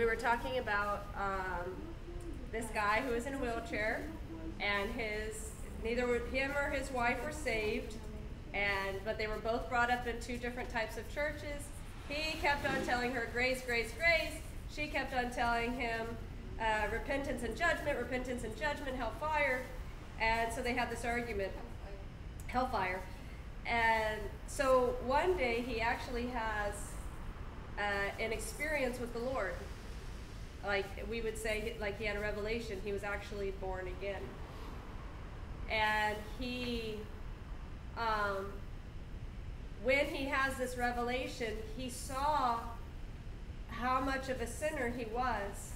we were talking about um, this guy who was in a wheelchair, and his neither him or his wife were saved, and but they were both brought up in two different types of churches. He kept on telling her grace, grace, grace. She kept on telling him uh, repentance and judgment, repentance and judgment, hellfire. And so they had this argument, hellfire. And so one day he actually has uh, an experience with the Lord. Like we would say, like he had a revelation. He was actually born again. And he, um, when he has this revelation, he saw how much of a sinner he was.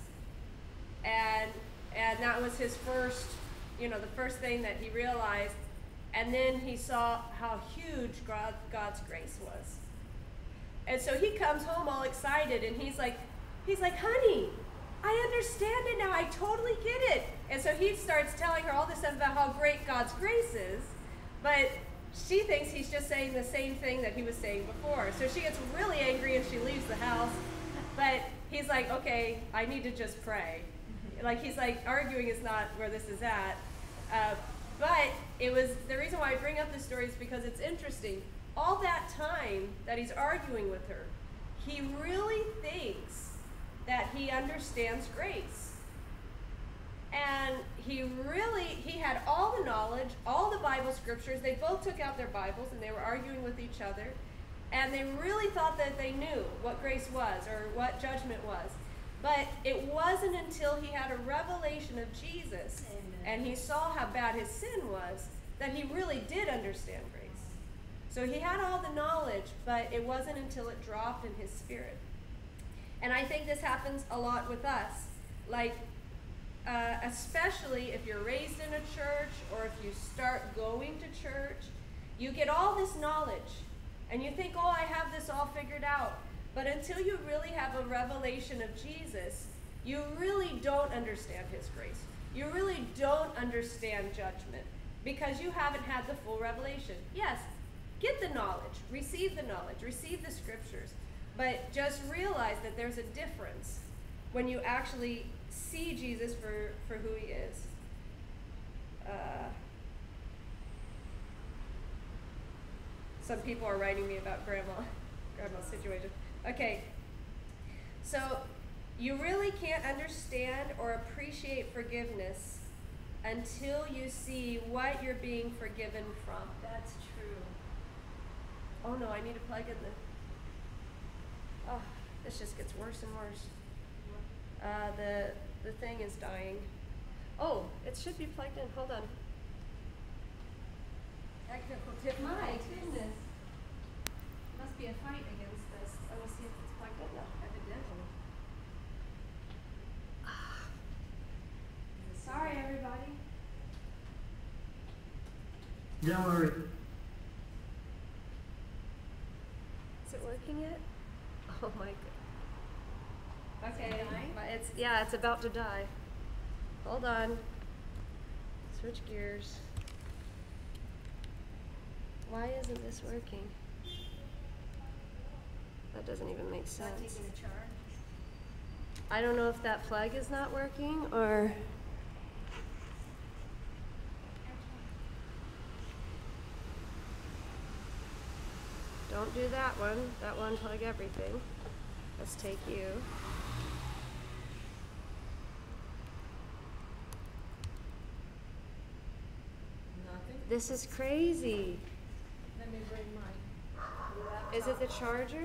And, and that was his first, you know, the first thing that he realized. And then he saw how huge God, God's grace was. And so he comes home all excited and he's like, he's like, honey, I understand it now. I totally get it. And so he starts telling her all this stuff about how great God's grace is. But she thinks he's just saying the same thing that he was saying before. So she gets really angry and she leaves the house. But he's like, okay, I need to just pray. Like he's like, arguing is not where this is at. Uh, but it was the reason why I bring up this story is because it's interesting. All that time that he's arguing with her, he really thinks that he understands grace. And he really, he had all the knowledge, all the Bible scriptures. They both took out their Bibles and they were arguing with each other. And they really thought that they knew what grace was or what judgment was. But it wasn't until he had a revelation of Jesus Amen. and he saw how bad his sin was that he really did understand grace. So he had all the knowledge, but it wasn't until it dropped in his spirit. And I think this happens a lot with us. Like, uh, especially if you're raised in a church or if you start going to church, you get all this knowledge and you think, oh, I have this all figured out. But until you really have a revelation of Jesus, you really don't understand His grace. You really don't understand judgment because you haven't had the full revelation. Yes, get the knowledge, receive the knowledge, receive the scriptures, but just realize that there's a difference when you actually see Jesus for, for who he is. Uh, some people are writing me about grandma, grandma's situation. Okay, so you really can't understand or appreciate forgiveness until you see what you're being forgiven from. That's true. Oh no, I need to plug in the. Oh, this just gets worse and worse. Uh, the the thing is dying. Oh, it should be plugged in. Hold on. Technical tip. My goodness. Must be a fight against this. Let me see if it's plugged in now. Evidently. Sorry, everybody. Don't worry. Is it working yet? Oh my god. Okay, it's yeah, it's about to die. Hold on. Switch gears. Why isn't this working? That doesn't even make sense. taking a charge. I don't know if that plug is not working or. Don't do that one. That one plug everything. Let's take you. Nothing. This is crazy. Let me bring mine. Is it the charger?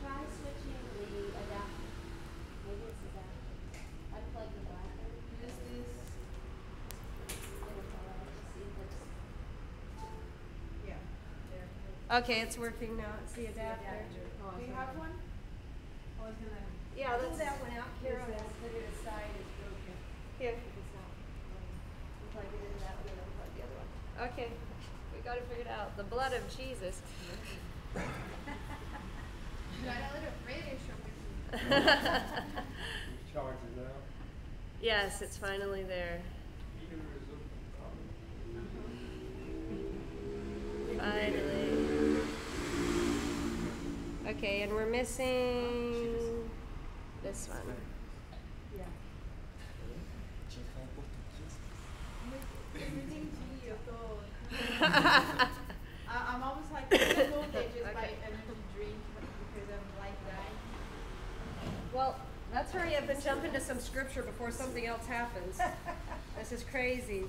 Try switching the adapter. Maybe it's adapter. Unplug the battery. This is, It'll tell us to see if it's. yeah, there. Okay, it's working now. It's the adapter. Oh, Do you have one? I was gonna Yeah, pull let's that one out, Here, Karen, I'll- put it aside, it's broken. Here. If it's not, um, Plug it in that one and unplug the other one. Okay, we got to figure it out. The blood of Jesus. You got a little British over here. Charges out. yes, it's finally there. Heater is open. Finally. Okay, and we're missing this one. Yeah. Everything to. I, I'm almost like I don't know they just buy energy drink because I'm like that. Well, let's hurry up and jump into some scripture before something else happens. This is crazy.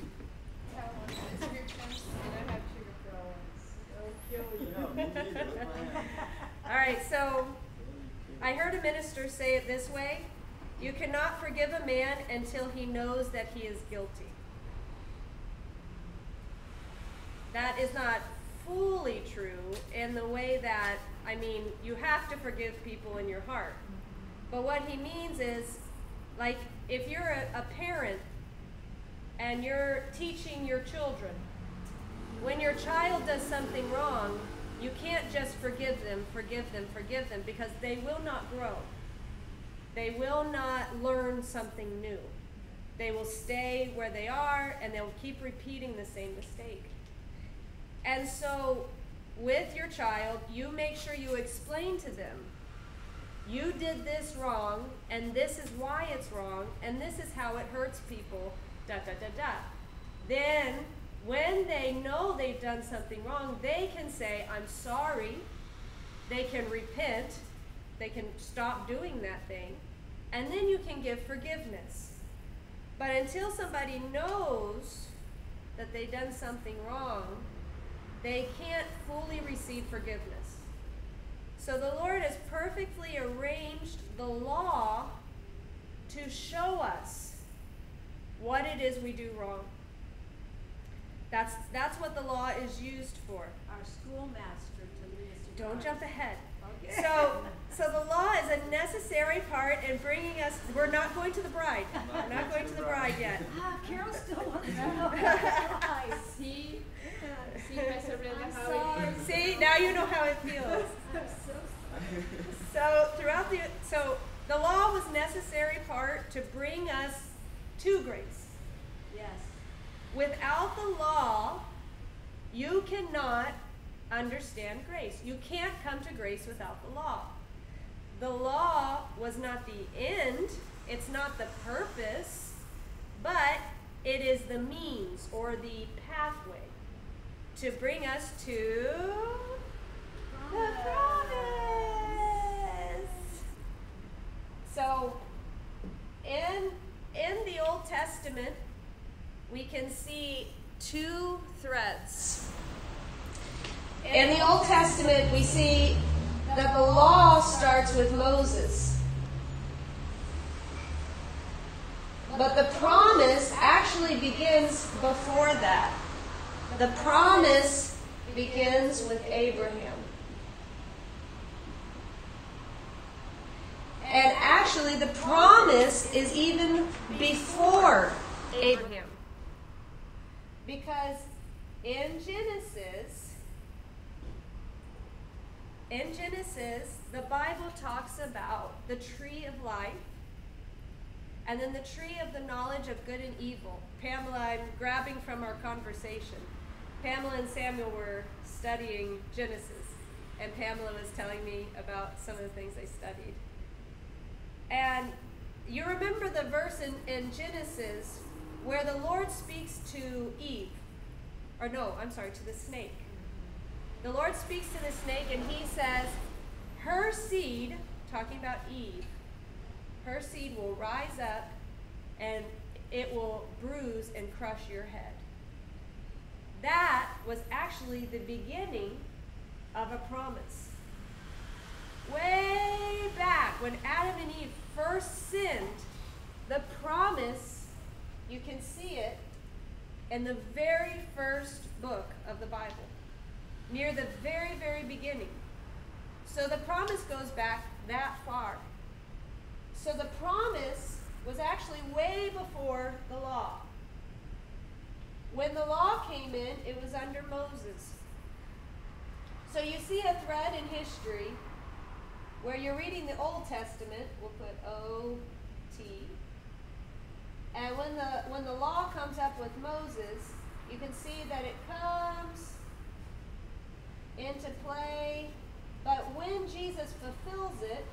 I have one sugar crumbs I have sugar free ones. It'll kill you. All right, so I heard a minister say it this way You cannot forgive a man until he knows that he is guilty. That is not fully true in the way that, I mean, you have to forgive people in your heart. But what he means is, like, if you're a, a parent and you're teaching your children, when your child does something wrong, you can't just forgive them, forgive them, forgive them, because they will not grow. They will not learn something new. They will stay where they are and they'll keep repeating the same mistake. And so, with your child, you make sure you explain to them you did this wrong, and this is why it's wrong, and this is how it hurts people, da da da da. Then, when they know they've done something wrong, they can say, I'm sorry. They can repent. They can stop doing that thing. And then you can give forgiveness. But until somebody knows that they've done something wrong, they can't fully receive forgiveness. So the Lord has perfectly arranged the law to show us what it is we do wrong. That's, that's what the law is used for. Our schoolmaster to lead us to Don't jump ahead. Okay. So, so the law is a necessary part in bringing us. We're not going to the bride. We're not going to the bride yet. Ah, Carol still wants to know. See, see, Pastor I'm how it. See, now you know how it feels. I'm so So throughout the so the law was necessary part to bring us to grace. Without the law, you cannot understand grace. You can't come to grace without the law. The law was not the end, it's not the purpose, but it is the means or the pathway to bring us to the promise. So, in in the Old Testament, we can see two threads. In the Old Testament, we see that the law starts with Moses. But the promise actually begins before that. The promise begins with Abraham. And actually, the promise is even before Abraham. Because in Genesis, in Genesis, the Bible talks about the tree of life and then the tree of the knowledge of good and evil. Pamela, I'm grabbing from our conversation. Pamela and Samuel were studying Genesis, and Pamela was telling me about some of the things they studied. And you remember the verse in, in Genesis where the Lord speaks to Eve, or no, I'm sorry, to the snake. The Lord speaks to the snake and he says, Her seed, talking about Eve, her seed will rise up and it will bruise and crush your head. That was actually the beginning of a promise. Way back when Adam and Eve first sinned, the promise, you can see it in the very first book of the Bible, near the very, very beginning. So the promise goes back that far. So the promise was actually way before the law. When the law came in, it was under Moses. So you see a thread in history where you're reading the Old Testament, we'll put O. And when the when the law comes up with Moses, you can see that it comes into play. But when Jesus fulfills it,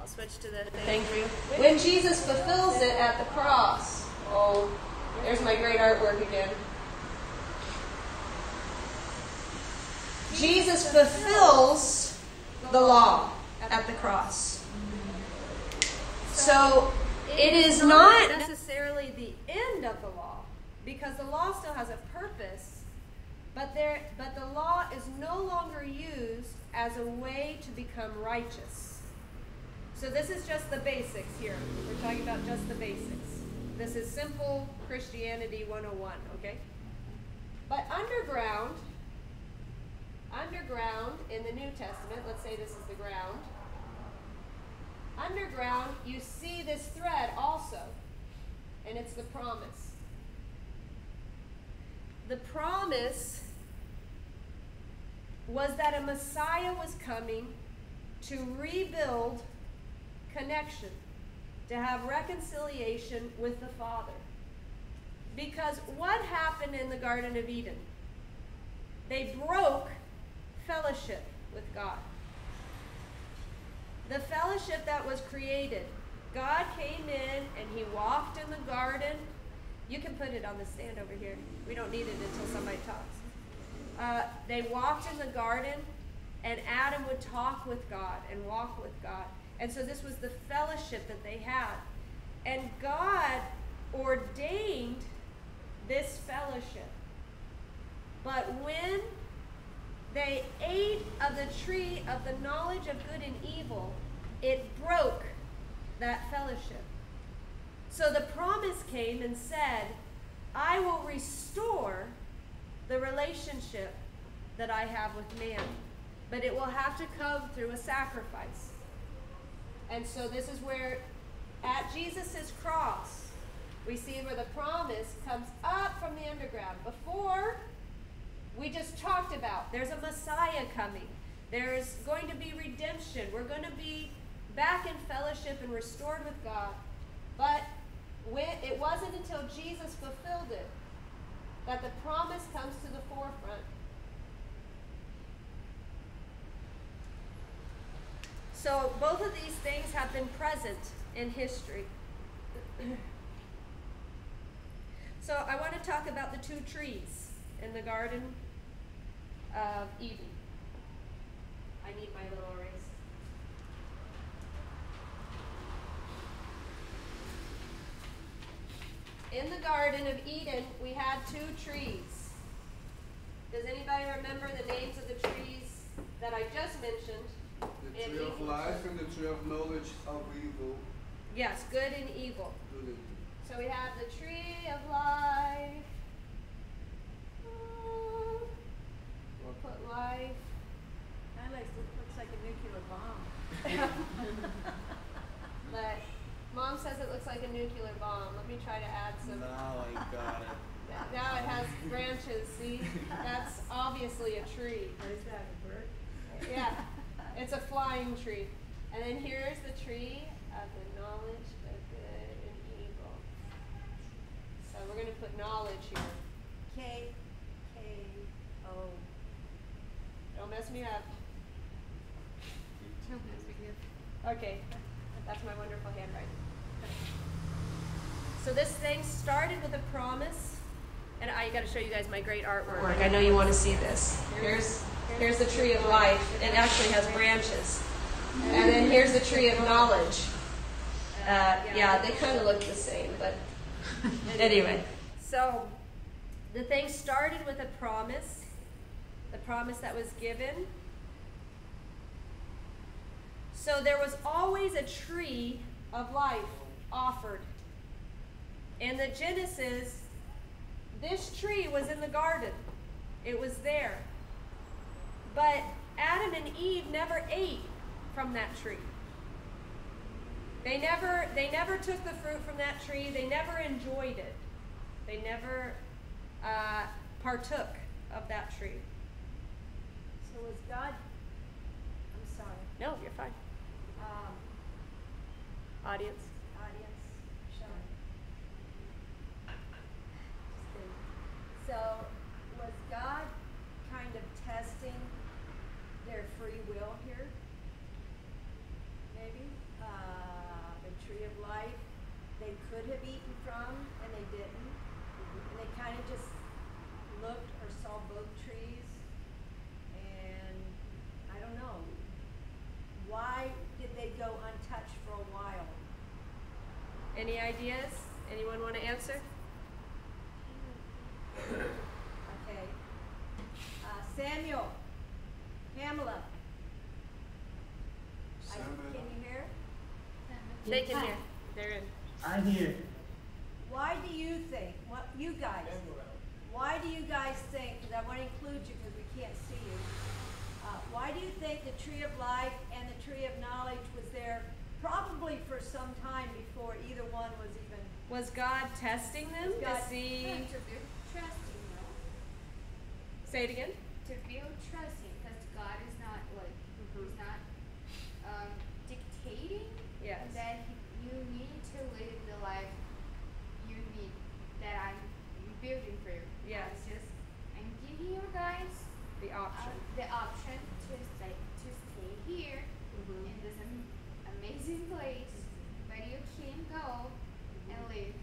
I'll switch to the Thank you. When Jesus fulfills it at the cross, oh, there's my great artwork again. Jesus fulfills the law at the cross. So it is not necessarily the end of the law, because the law still has a purpose, but there but the law is no longer used as a way to become righteous. So this is just the basics here. We're talking about just the basics. This is simple Christianity 101, okay? But underground, underground in the New Testament, let's say this is the ground. Underground, you see this thread also, and it's the promise. The promise was that a Messiah was coming to rebuild connection, to have reconciliation with the Father. Because what happened in the Garden of Eden? They broke fellowship with God. The fellowship that was created. God came in and he walked in the garden. You can put it on the stand over here. We don't need it until somebody talks. Uh, they walked in the garden, and Adam would talk with God and walk with God. And so this was the fellowship that they had. And God ordained this fellowship. But when they ate of the tree of the knowledge of good and evil, it broke that fellowship. So the promise came and said, I will restore the relationship that I have with man, but it will have to come through a sacrifice. And so this is where, at Jesus' cross, we see where the promise comes up from the underground. Before, we just talked about there's a Messiah coming. There's going to be redemption. We're going to be back in fellowship and restored with God. But when, it wasn't until Jesus fulfilled it that the promise comes to the forefront. So both of these things have been present in history. so I want to talk about the two trees in the Garden of Eden. I need my little In the Garden of Eden, we had two trees. Does anybody remember the names of the trees that I just mentioned? The And tree of life and the tree of knowledge of evil. Yes, good and evil. Good and evil. So we have the tree of life. Mm, We'll put life. That looks, looks like a nuclear bomb. But mom says it looks like a nuclear bomb. Let me try to add some. Now I got it. Now it has branches. See, that's obviously a tree. What is that, a bird? Yeah, it's a flying tree. And then here's the tree of the knowledge of good and evil. So we're going to put knowledge here. K, K, O. Don't mess me up. Don't mess with you. Okay, that's my wonderful handwriting. So this thing started with a promise, and I got to show you guys my great artwork. I know you want to see this. Here's here's the tree of life. It actually has branches, and then here's the tree of knowledge. Uh, yeah, they kind of look the same, but anyway. So the thing started with a promise, the promise that was given. So there was always a tree of life offered. In the Genesis, this tree was in the garden. It was there. But Adam and Eve never ate from that tree. They never they never took the fruit from that tree. They never enjoyed it. They never uh, partook of that tree. So was God, I'm sorry, No, you're fine. um, Audience. audience, sorry. Just kidding. So was God kind of testing their free will here? come and they didn't. And they kind of just looked or saw both trees. And I don't know. Why did they go untouched for a while? Any ideas? Anyone want to answer? Okay. Uh, Samuel, Pamela. I, Salmon. can you hear? They can hear. They're in. I hear. Why do you think, what, you guys, why do you guys think, because I want to include you because we can't see you, uh, why do you think the tree of life and the tree of knowledge was there probably for some time before either one was even, Was God testing them Was to see? to build trusting, no? Say it again. To build trusting, because God is not like Mhm. He's not um, dictating Yes. that he, you need to live the life you need that I'm building for you. Yes. I'm just I'm giving you guys The uh, option. the option to stay to stay here Mhm. in this am- amazing place, but you can go and live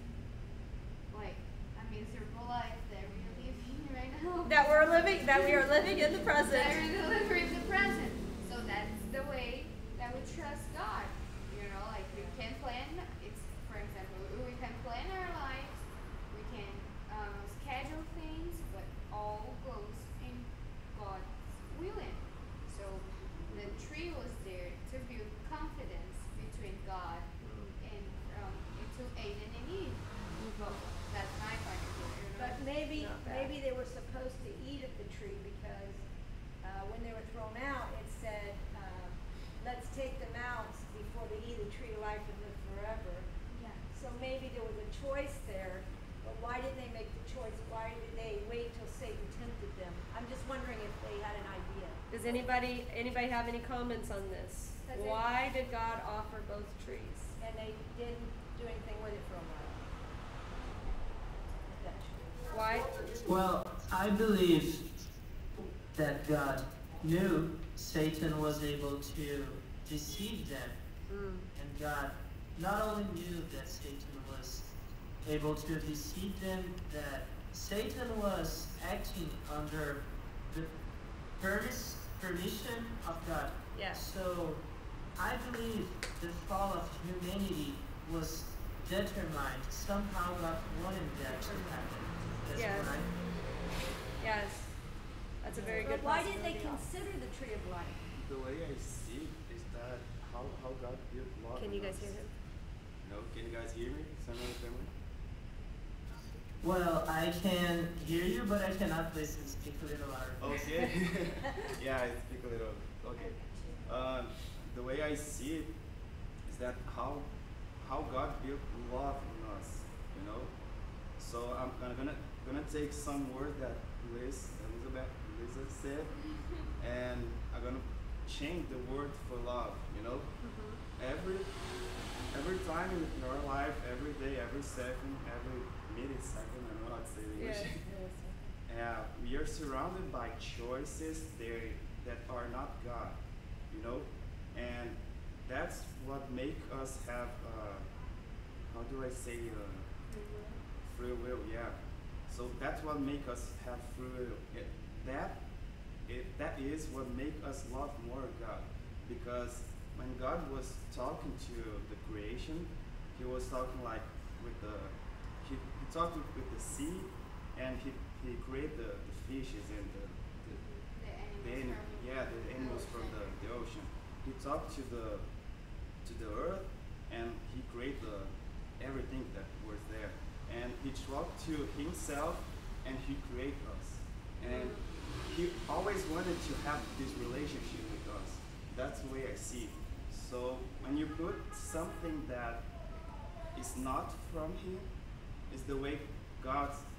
like a miserable life that we're living right now. That we're living. That we are living in the present. we're delivering the present. So that's the way that we trust God. You know, like we can plan. It's for example, we can plan our lives. We can um, schedule things, but all goes in God's willing. So the tree was there to build confidence between God and um, to Aiden and Eve. Well, that's my point of view. You know? but maybe, Not bad. maybe they were supposed to eat of the tree because, uh, when they were thrown out, it said, uh, let's take them out before they eat the tree of life and live forever. yeah. So maybe there was a choice there, but why didn't they make the choice? Why did they wait till Satan tempted them? I'm just wondering if they had an idea. Does anybody anybody have any comments on this? Does it- Why did God offer both trees? And they didn't do anything with it for a while. Why? Well, I believe that God knew Satan was able to deceive them, Mm. and God not only knew that Satan was able to deceive them, that Satan was acting under the permis- permission of God. Yes. So, I believe the fall of humanity was determined. Somehow God wanted that to happen. That's Yes. what I Yes. That's a very But good why did they consider the tree of life? The way I see it is that how, how God built love Can you guys us. hear him? No, can you guys hear me? Someone tell me? Well, I can hear you, but I cannot listen. Speak a little louder. Okay. yeah, I speak a little. Okay. Uh, the way I see it is that how how God built love in us, you know. So I'm gonna gonna, gonna take some word that Liz Elizabeth Lisa said, and I'm gonna change the word for love, you know. Every every time in our life, every day, every second, every minute, I English. Yeah. Uh, we are surrounded by choices there that are not God, you know, and that's what make us have uh, how do I say uh, free will? Yeah. So that's what make us have free will. It, that it, that is what make us love more God, because when God was talking to the creation, He was talking like with the he, he talked with the sea, and he he created the, the fishes and the, the The the animals anim- from yeah, the animals from the, the ocean. He talked to the to the earth and he created the, everything that was there. And he talked to himself and he created us. And he always wanted to have this relationship with us. That's the way I see it. So when you put something that is not from him, is the way God's uh,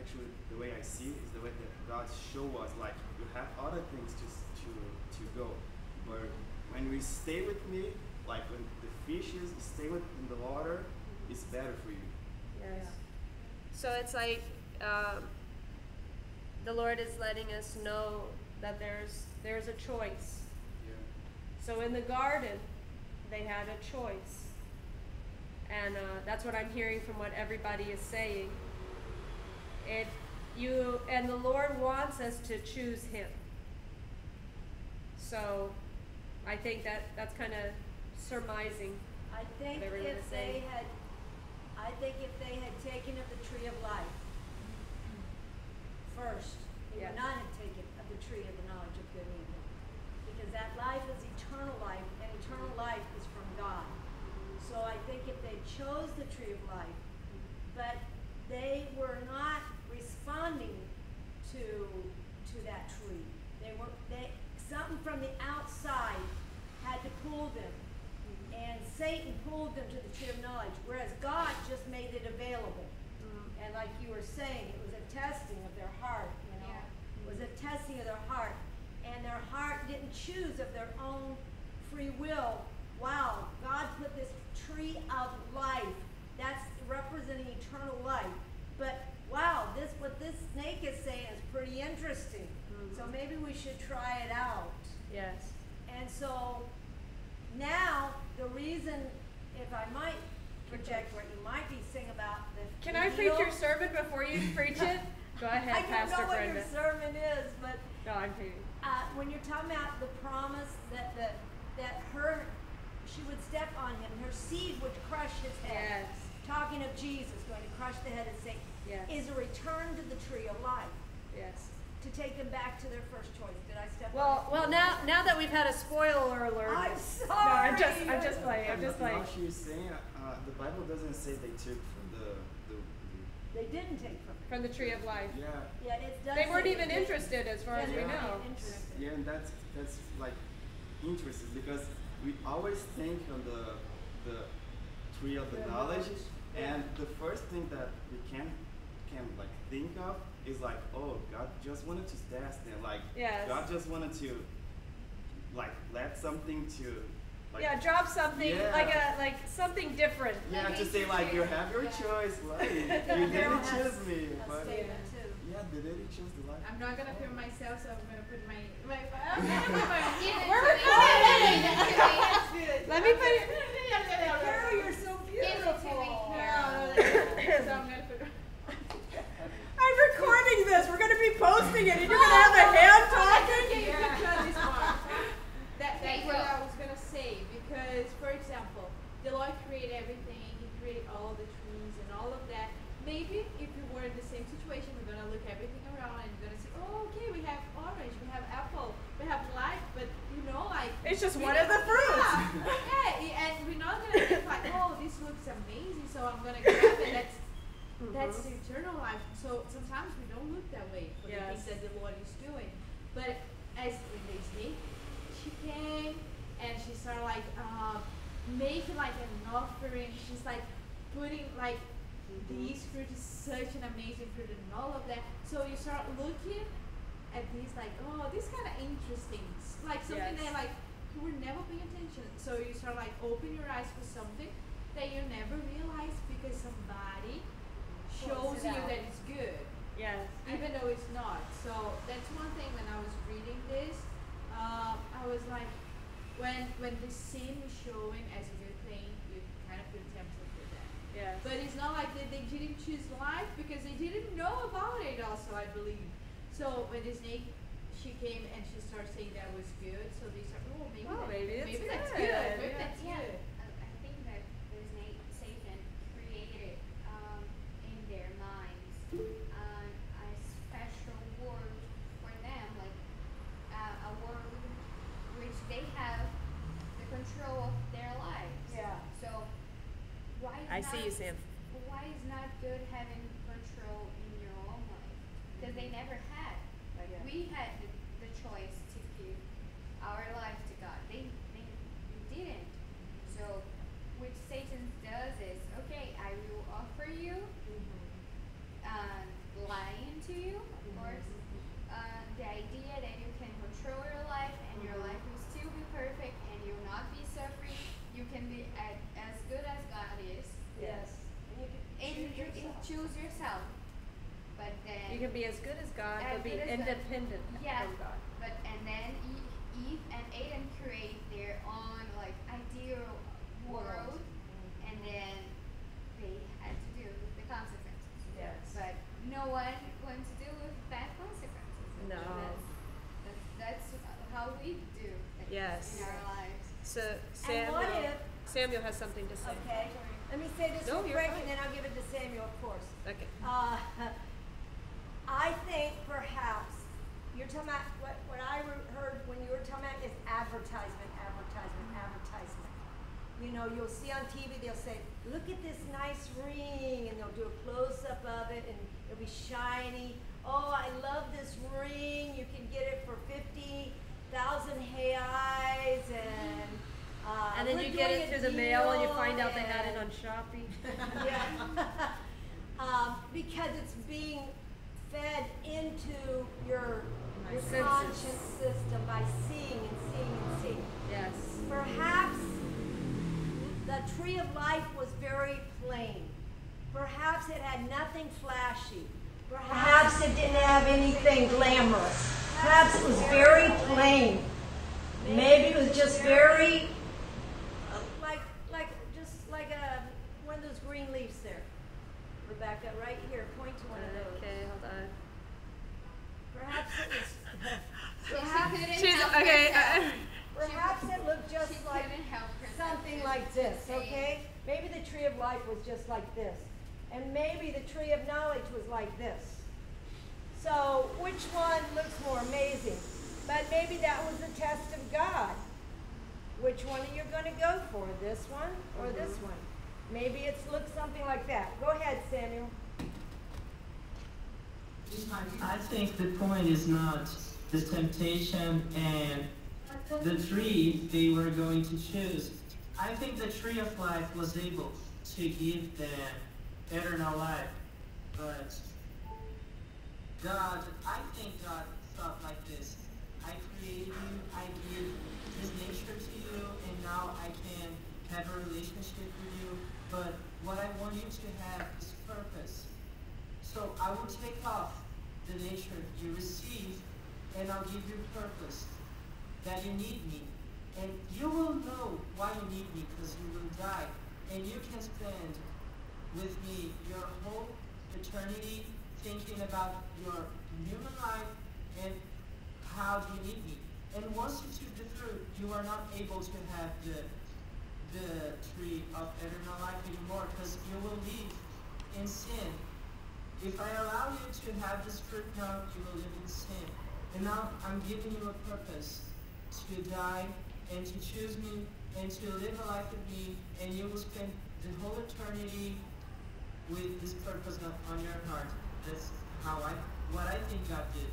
actually the way I see it is the way that God show us like you have other things to to to go, but when we stay with me, like when the fishes stay with in the water, it's better for you. Yes. So it's like um, the Lord is letting us know that there's there's a choice. Yeah. So in the garden, they had a choice. and uh, that's what I'm hearing from what everybody is saying. It you and the Lord wants us to choose Him. So, I think that that's kind of surmising. I think if they had, I think if they had taken of the tree of life first, they Yes. would not have taken of the tree of the knowledge of good and evil. Because that life is eternal life, and eternal life is from God. So I think if they chose the tree of life, but they were not responding to to that tree. They were they something from the outside had to pull them. And Satan pulled them to the tree of knowledge, whereas God just made it available. Mm. And like you were saying, it was a testing of their heart, you know. Yeah. It was a testing of their heart. And their heart didn't choose of their own free will. Wow, God put this tree of life. That's representing eternal life. But wow, this what this snake is saying is pretty interesting. So maybe we should try it out. Yes. And so now the reason, if I might project what you might be saying about the Can I preach your sermon before you preach it? Go ahead, I don't Pastor know what your sermon is, but No, I'm kidding. uh, when you're talking about the promise that the that her she would step on him, her seed would crush his head. Yes. Talking of Jesus going to crush the head of Satan Yes. is a return to the tree of life Yes. to take them back to their first choice. Did I step Well, on? well, now now that we've had a spoiler alert. I'm sorry. No. I'm just I'm just playing. I'm just What playing. she's saying, uh, the Bible doesn't say they took from the, the, the They didn't take from it. From the tree of life. yeah, Yeah, it does. They weren't even they didn't. interested, as far as we they know. interested. yeah, and that's that's like interesting because we always think on the the tree of the The knowledge, knowledge, yeah. and the first thing that we can can like think of is like, oh, God just wanted to test them, like Yes. God just wanted to like let something to like yeah, drop something Yeah. like a like something different. yeah, Like to say like you have your Yeah. choice, like you didn't has choose me, but yeah, they didn't choose the life. I'm not gonna put myself, so I'm gonna put my my. I'm gonna put my. We're recording. Give it to me. That's good. Let me put it. Carol, you're so Give it to beautiful. me, No, no, so I'm gonna put. I'm recording this. We're gonna be posting it, and you're gonna have a hand talking. Okay, you can cut this part. That, that's what. I was gonna say because, for example, the Lord created everything. He created all the trees and all of that. Maybe if we were in the same situation, we're gonna look everything around and we're gonna say, oh, okay, we have orange, we have apple, we have life, but you know, like It's just one of the fruits. Yeah, yeah, and we're not gonna think like, oh, this looks amazing, so I'm gonna grab it. That's that's the eternal life. So sometimes we don't look that way for the Yes. things that the Lord is doing. But as they snake, she came and she started like uh, making like an offering. She's like putting like these fruit is such an amazing fruit and all of that. So you start looking at these like, oh, this kind of interesting. It's like something Yes. that like you were never paying attention. So you start like open your eyes for something that you never realized because somebody shows you that it's good Yes. even though it's not. So that's one thing when I was reading this, um, I was like, when when the scene was showing as a good thing, you kind of feel tempted with that. Yes. But it's not like that they didn't choose life because they didn't know about it. Also, I believe. So when the snake, she came and she started saying that was good. So they started, oh, maybe, Oh, that- maybe maybe that's good. good. Maybe Yeah. that's good I think that there's na- Satan created um, in their minds um, a special world for them, like uh, a world which they have the control of their lives. Yeah. So why is I see you, Sam. Why is not good having control in your own life? Because they never had. Like Yeah. we had the, the choice to give our life to God. They they didn't. So what Satan does is, okay, I will offer you uh, lying to you, of course. Uh, the idea that you can control your life and your life will still be perfect and you'll not be suffering. You can be at, as good as God is. Yes. And you And can you choose can yourself. choose yourself. But then You can be as good as God, As but be good as God. independent Yeah. from God. But and then Eve, Eve and Adam create their own like ideal world, and then Yes. in our lives. So And Samuel, what if, Samuel has something to say. okay, let me say this No, real you're quick fine. and then I'll give it to Samuel, of course. Okay. Uh, I think perhaps, you're talking about, what, what I re- heard when you were talking about is advertisement, advertisement, advertisement. You know, you'll see on TV, they'll say, look at this nice ring, and they'll do a close-up of it, and it'll be shiny. Oh, I love this ring, you can get it for fifty thousand reais, and, uh, And then we're you get doing it a through the mail and you find out they had it on Shopee. yeah. um, because it's being fed into your, My your senses. conscience system by seeing and seeing and seeing. Yes. Perhaps the tree of life was very plain. Perhaps it had nothing flashy. Perhaps it didn't have anything glamorous. Perhaps it was very plain. Maybe it was just very uh, like like just like a one of those green leaves there. Rebecca, right here, point to one of those. Okay, hold on. Perhaps it was perhaps, She's okay. uh, perhaps it looked just like couldn't help herself. something like this, okay? Maybe the tree of life was just like this. And maybe the tree of knowledge was like this. So which one looks more amazing? But maybe that was a test of God. Which one are you going to go for? This one or this one? Maybe it's looks something like that. Go ahead, Samuel. I think the point is not the temptation and the tree they were going to choose. I think the tree of life was able to give them eternal life. But God, I think God thought like this. I created you, I give this nature to you, and now I can have a relationship. But what I want you to have is purpose. So I will take off the nature you receive, and I'll give you purpose that you need me. And you will know why you need me because you will die. And you can spend with me your whole eternity thinking about your human life and how you need me. And once you took the fruit, you are not able to have the the tree of eternal life anymore because you will live in sin. If I allow you to have this fruit now, you will live in sin. And now I'm giving you a purpose to die and to choose me and to live a life with me, and you will spend the whole eternity with this purpose on your heart. That's how I, what I think God did.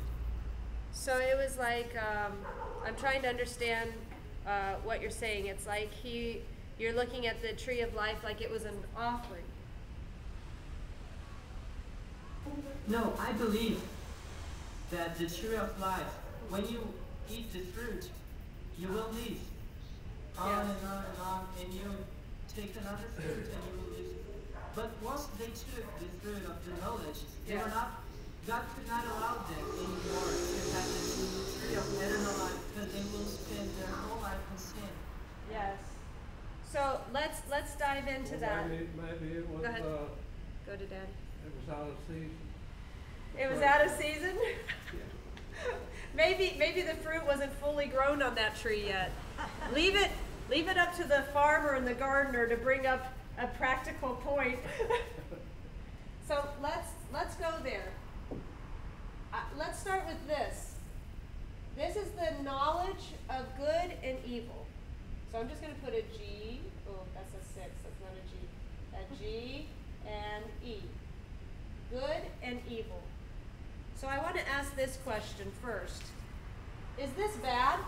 So it was like um, I'm trying to understand uh, what you're saying. It's like he, you're looking at the tree of life like it was an offering. No, I believe that the tree of life, when you eat the fruit, you will live on Yes. and on and on, and you take another fruit and you will live. But once they took the fruit of the knowledge, they Yeah. were not. God could not allow them anymore to have the tree of eternal life because they will spend their whole life in sin. Yes. So let's let's dive into Well, that. Maybe, maybe it was, Go ahead. uh, Go to Daddy. it was out of season. It was out of season. maybe maybe the fruit wasn't fully grown on that tree yet. leave it leave it up to the farmer and the gardener to bring up a practical point. so let's let's go there. Uh, let's start with this. This is the knowledge of good and evil. So I'm just going to put a G. Oh, that's a six. That's not a G. A G and E. Good and evil. So I want to ask this question first. Is this bad?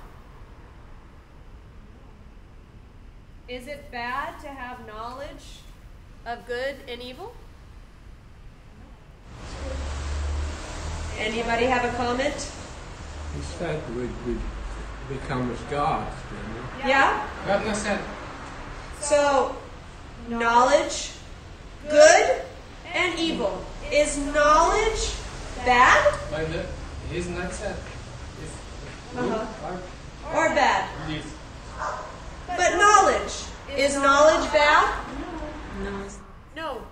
Is it bad to have knowledge of good and evil? Anybody have a comment? He said we'd, we'd become as gods, didn't he? Yeah? God not said. So, knowledge, good and evil. Is knowledge bad But the, he's not said. It's Uh-huh. or or bad? this. But knowledge. Is knowledge bad? No.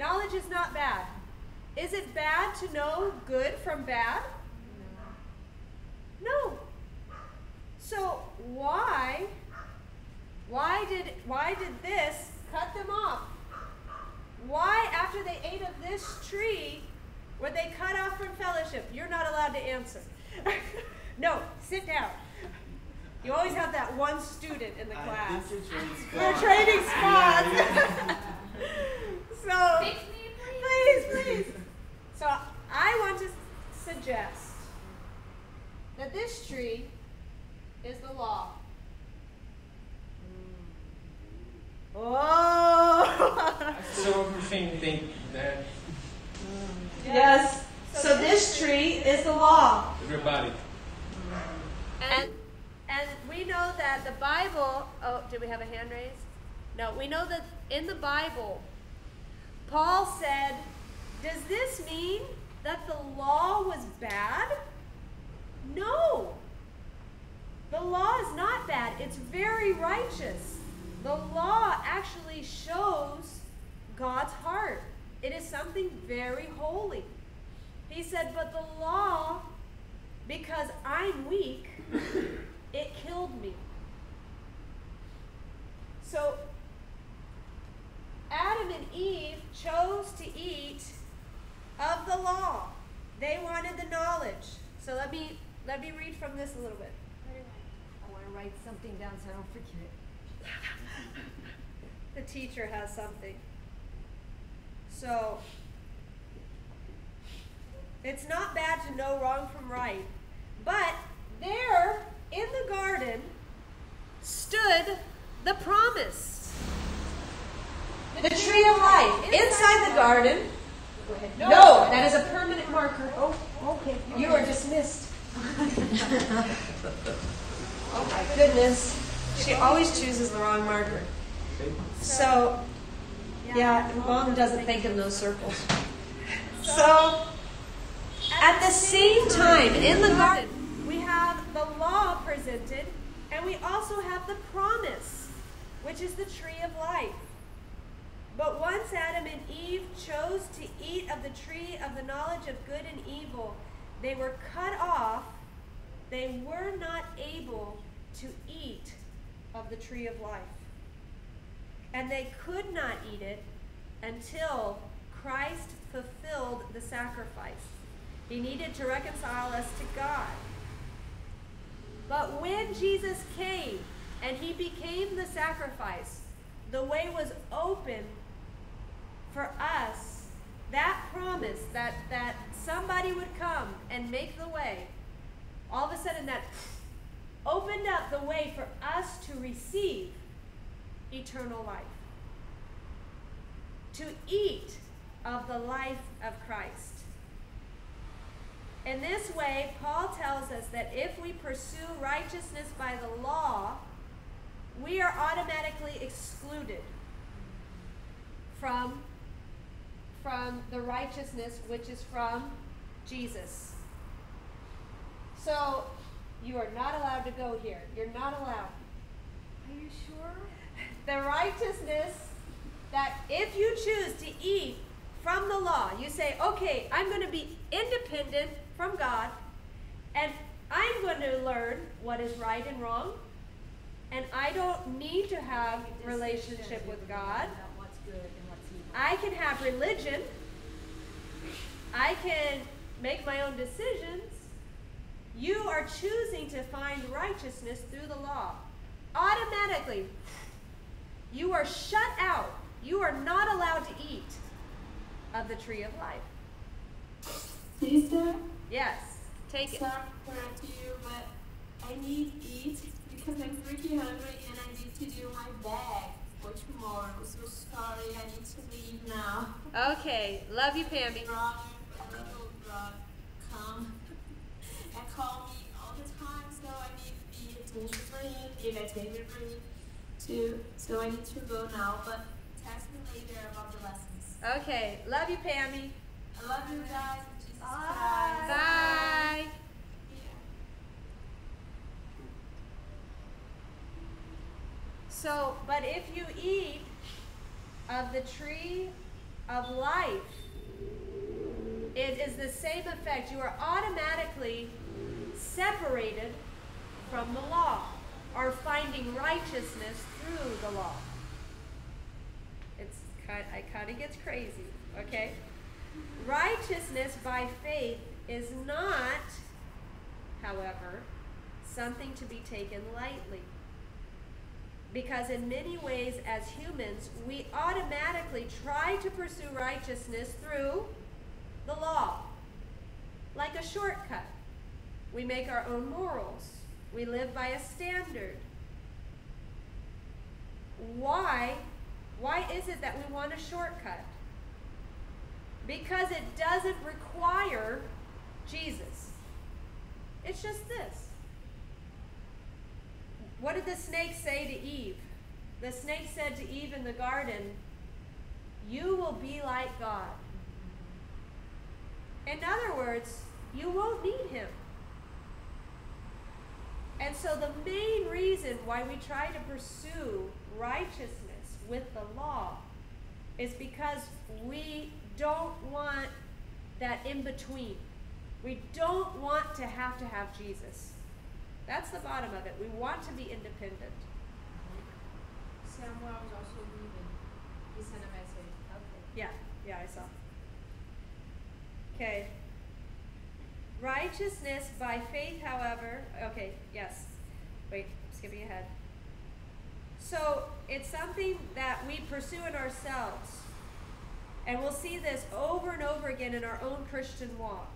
Knowledge is not bad. Is it bad to know good from bad? No. So why why did why did this cut them off? Why after they ate of this tree were they cut off from fellowship? You're not allowed to answer. no, sit down. You always have that one student in the I class. you're trading We're spots. trading so me, please. please, please. So I want to suggest that this tree is the law. Oh! so of the thing think that yes. So this tree is the law. everybody. And and we know that the Bible. Oh, did we have a hand raised? No, we know that in the Bible, Paul said, "Does this mean that the law was bad?" No. The law is not bad. It's very righteous. The law actually shows God's heart. It is something very holy. He said, "But the law because I'm weak, it killed me. So Adam and Eve chose to eat of the law. They wanted the knowledge. So let me let me read from this a little bit. I want to write something down so I don't forget. The teacher has something. So it's not bad to know wrong from right. But there in the garden stood the promise. The tree of life inside the garden. No, that is a permanent marker. Oh, okay. You are dismissed. oh my goodness. She always chooses the wrong marker. So, yeah, mom doesn't think in those circles. So, at the same time, in the garden, we have the law presented, and we also have the promise, which is the tree of life. But once Adam and Eve chose to eat of the tree of the knowledge of good and evil, they were cut off. They were not able to eat of the tree of life. And they could not eat it until Christ fulfilled the sacrifice. He needed to reconcile us to God. But when Jesus came and he became the sacrifice, the way was open for us. That promise that, that somebody would come and make the way, all of a sudden that opened up the way for us to receive eternal life. To eat of the life of Christ. In this way, Paul tells us that if we pursue righteousness by the law, we are automatically excluded from, from the righteousness which is from Jesus. So, you are not allowed to go here. You're not allowed. Are you sure? The righteousness that if you choose to eat from the law, you say, okay, I'm going to be independent from God, and I'm going to learn what is right and wrong, and I don't need to have relationship with God. What's good and what's evil. I can have religion. I can make my own decisions. You are choosing to find righteousness through the law. Automatically, you are shut out. You are not allowed to eat of the tree of life. Sister, Yes, take it. sorry interrupt you, but I need eat because I'm freaking hungry and I need to do my bag for tomorrow. So sorry, I need to leave now. Okay, love you, Pammy. Brother, little brother, come and call me all the time, so I need to be attention for him, give attention for him too. So I need to go now, but text me later about the lessons. Okay, love you, Pammy. I love you guys. Jesus Bye. Christ. Bye. Yeah. So, but if you eat of the tree of life, it is the same effect. You are automatically separated from the law, or finding righteousness through the law. It's kind, it kind of gets crazy, okay? Righteousness by faith is not, however, something to be taken lightly. Because in many ways, as humans, we automatically try to pursue righteousness through the law, like a shortcut. We make our own morals, we live by a standard. Why? Why is it that we want a shortcut? Because it doesn't require Jesus. It's just this. What did the snake say to Eve? The snake said to Eve in the garden, You will be like God. In other words, you won't need him. And so, the main reason why we try to pursue righteousness with the law is because we don't want that in between. We don't want to have to have Jesus. That's the bottom of it. We want to be independent. Samuel was also leaving. He sent a message. Okay. Yeah, yeah, I saw. Okay. Righteousness by faith, however, okay, yes. Wait, skipping ahead. So it's something that we pursue in ourselves. And we'll see this over and over again in our own Christian walk,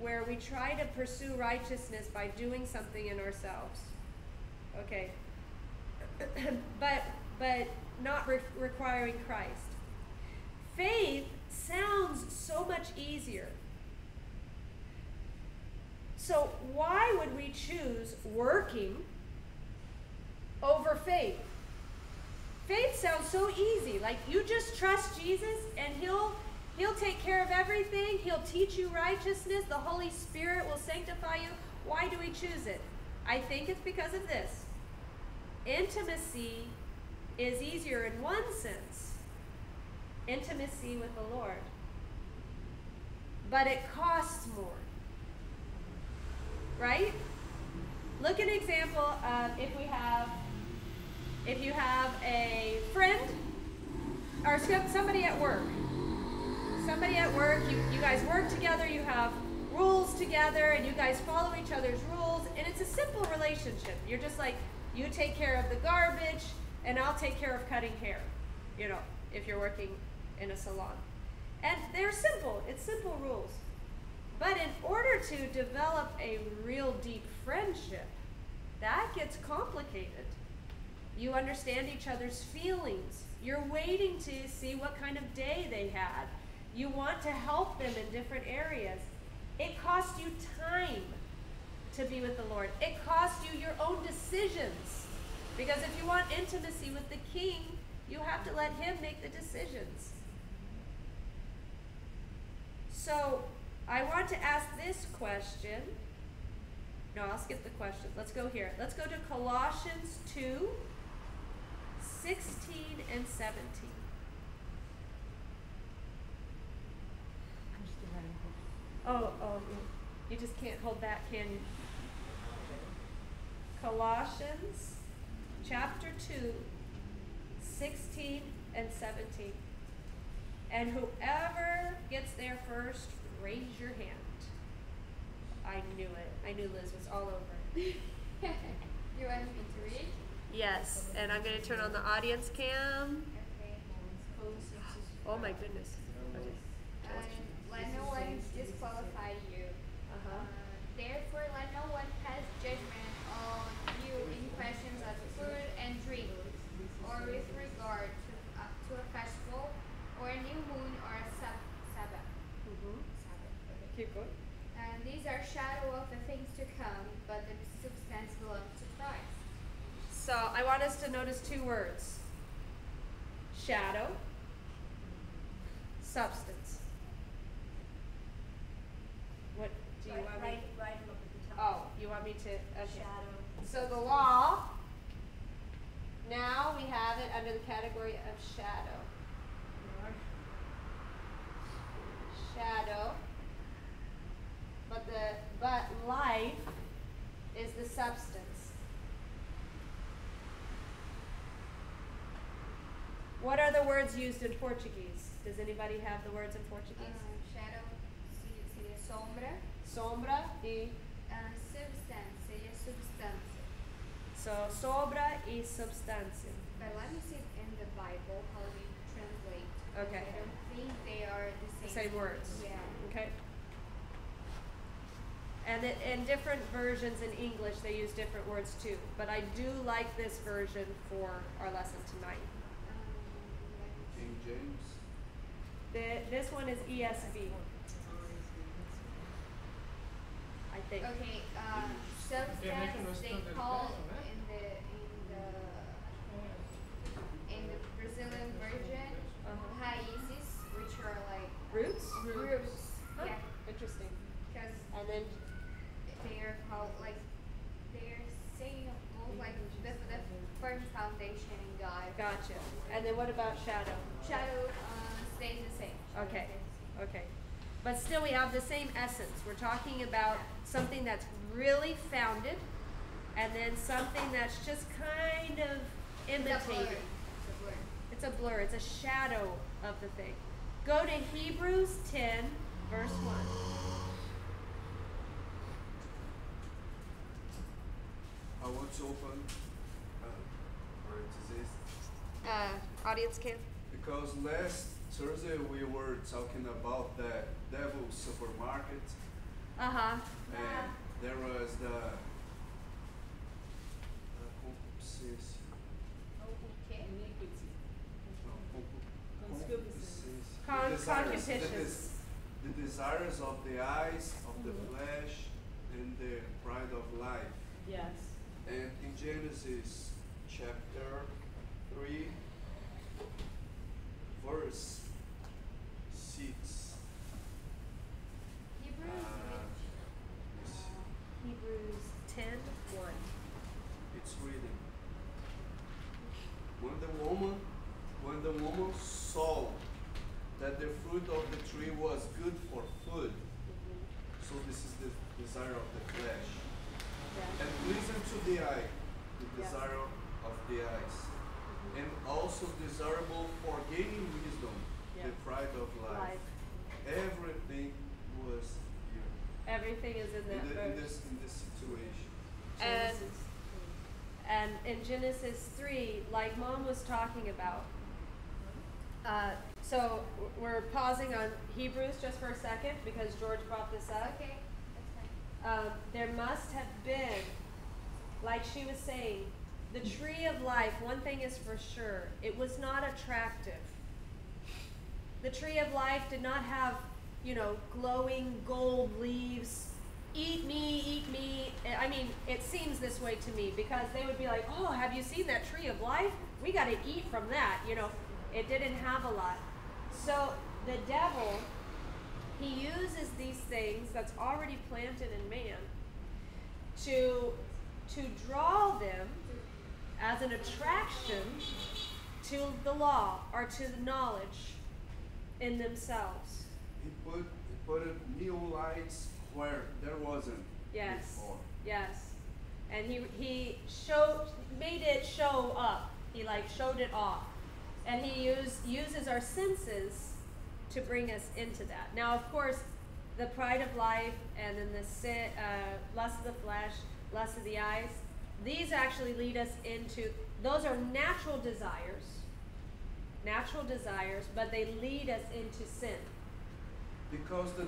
where we try to pursue righteousness by doing something in ourselves. Okay. but but not re- requiring Christ. Faith sounds so much easier. So, why would we choose working over faith? Faith sounds so easy. Like you just trust Jesus and he'll he'll take care of everything. He'll teach you righteousness. The Holy Spirit will sanctify you. Why do we choose it? I think it's because of this. Intimacy is easier in one sense. Intimacy with the Lord. But it costs more right? Look at an example of if we have, if you have a friend or somebody at work. Somebody at work, you, you guys work together, you have rules together, and you guys follow each other's rules, and it's a simple relationship. You're just like, you take care of the garbage, and I'll take care of cutting hair, you know, if you're working in a salon. And they're simple, it's simple rules. But in order to develop a real deep friendship, that gets complicated. You understand each other's feelings. You're waiting to see what kind of day they had. You want to help them in different areas. It costs you time to be with the Lord. It costs you your own decisions. Because if you want intimacy with the King, you have to let Him make the decisions. So, I want to ask this question. No, I'll skip the question. Let's go here. Let's go to Colossians 2 16 and 17. Oh, oh, you just can't hold that, can you? Colossians chapter 2, 16 and 17. And whoever gets there first raise your hand. I knew it. I knew Liz was all over it. you want me to read? Yes, and I'm going to turn on the audience cam. Okay. Oh my goodness. Okay. Um, let no one disqualify you. Uh-huh. Uh, therefore, let no one pass judgment on you in questions of food and drink, or with regard to, uh, to a festival, or a new moon, or a Sabbath. Mm-hmm. Keep going. And these are shadow of the things to come, but the substance belongs to Christ. So I want us to notice two words. Shadow, substance. What do you right, want me? Right up at the top. Oh, you want me to? Okay. Shadow. So the law. Now we have it under the category of shadow. Shadow but the but life is the substance. What are the words used in Portuguese? Does anybody have the words in Portuguese? Ah, shadow seria sombra. Sombra y Ah, substance seria substância. so sombra y substancia. But let me see in the Bible how we translate. Okay. I don't think they are the The same. same words. Yeah. Okay. And it, in different versions in English, they use different words too. But I do like this version for our lesson tonight. King James. The, this one is ESV. I think. Okay, uh, They're substance they call in the in the in the Brazilian version Uh-huh. raízes, which are like Roots? roots. Huh, Yeah, Interesting. because And then they are called like they are saying almost like the the firm foundation in God. gotcha. And then what about shadow? Shadow uh, stays the same. Shadow Okay. stays Okay. But still, we have the same essence. We're talking about something that's really founded, and then something that's just kind of the. It's a blur. imitated. It's a blur. It's a blur, it's a shadow of the thing. Go to Hebrews 10, verse 1. I want to open uh, parentheses Uh, audience can? because last Thursday we were talking about the devil supermarket Uh huh. and there was the uh, concupiscência. Okay. No, concu- concupiscência. Con- The desires- the The desires of the eyes, of the flesh, and the pride of life. Yes. And in Genesis chapter 3, verse 6, Hebrews uh, Hebrews 10, 1. it's reading. When the woman, when the woman saw that the fruit of the tree was good for food, so this is the desire of the flesh, and pleasing to the eye, the Yeah. desire of the eyes, and also desirable for gaining wisdom, Yeah. the pride of life. Life. Everything was here Everything is in in, that the, in verse. this in this situation. And, and in Genesis 3, like mom was talking about, uh, so we're pausing on Hebrews just for a second because George brought this up. okay, that's fine. um, there must have been, like she was saying, the tree of life, one thing is for sure, it was not attractive. The tree of life did not have, you know, glowing gold leaves. Eat me, eat me. I mean, it seems this way to me because they would be like, oh, have you seen that tree of life? We got to eat from that. You know, it didn't have a lot. So the devil, he uses these things that's already planted in man to to draw them as an attraction to the law or to the knowledge in themselves. He put he put new lights where there wasn't Yes. before. Yes. And he he showed made it show up. He like showed it off. And he use, uses our senses to bring us into that. Now, of course, the pride of life and then the sin, uh, lust of the flesh, lust of the eyes, these actually lead us into, those are natural desires, natural desires, but they lead us into sin. Because the,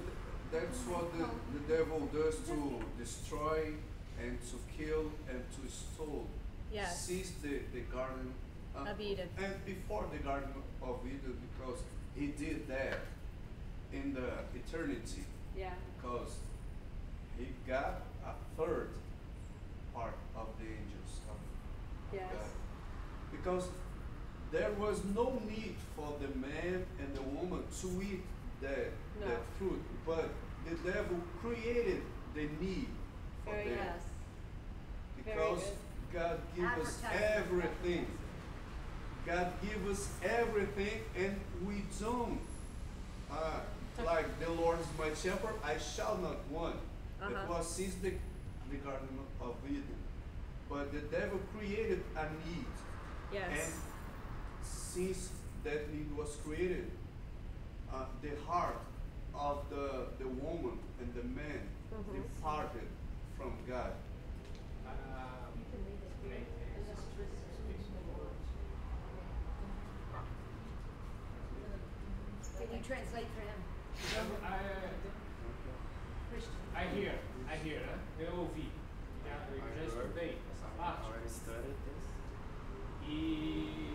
that's what the, the devil does to destroy and to kill and to steal. Yes. Seize the, the garden uh, Of Eden. And before the garden of Eden, because he did that in the eternity, Yeah. because he got a third part of the angels of Yes. God. Because there was no need for the man and the woman to eat that, No. that fruit, but the devil created the need for Very them. yes. Very Because. God gives us everything. God gives us everything, and we don't. Uh, like the Lord is my shepherd, I shall not want. Uh-huh. That was since the, the Garden of Eden. But the devil created a need. Yes. And since that need was created, uh, the heart of the, the woman and the man departed from God. Can you translate for him? I, Christian. I hear, I hear, né? Eu ouvi. Já, eu já estudei essa parte. E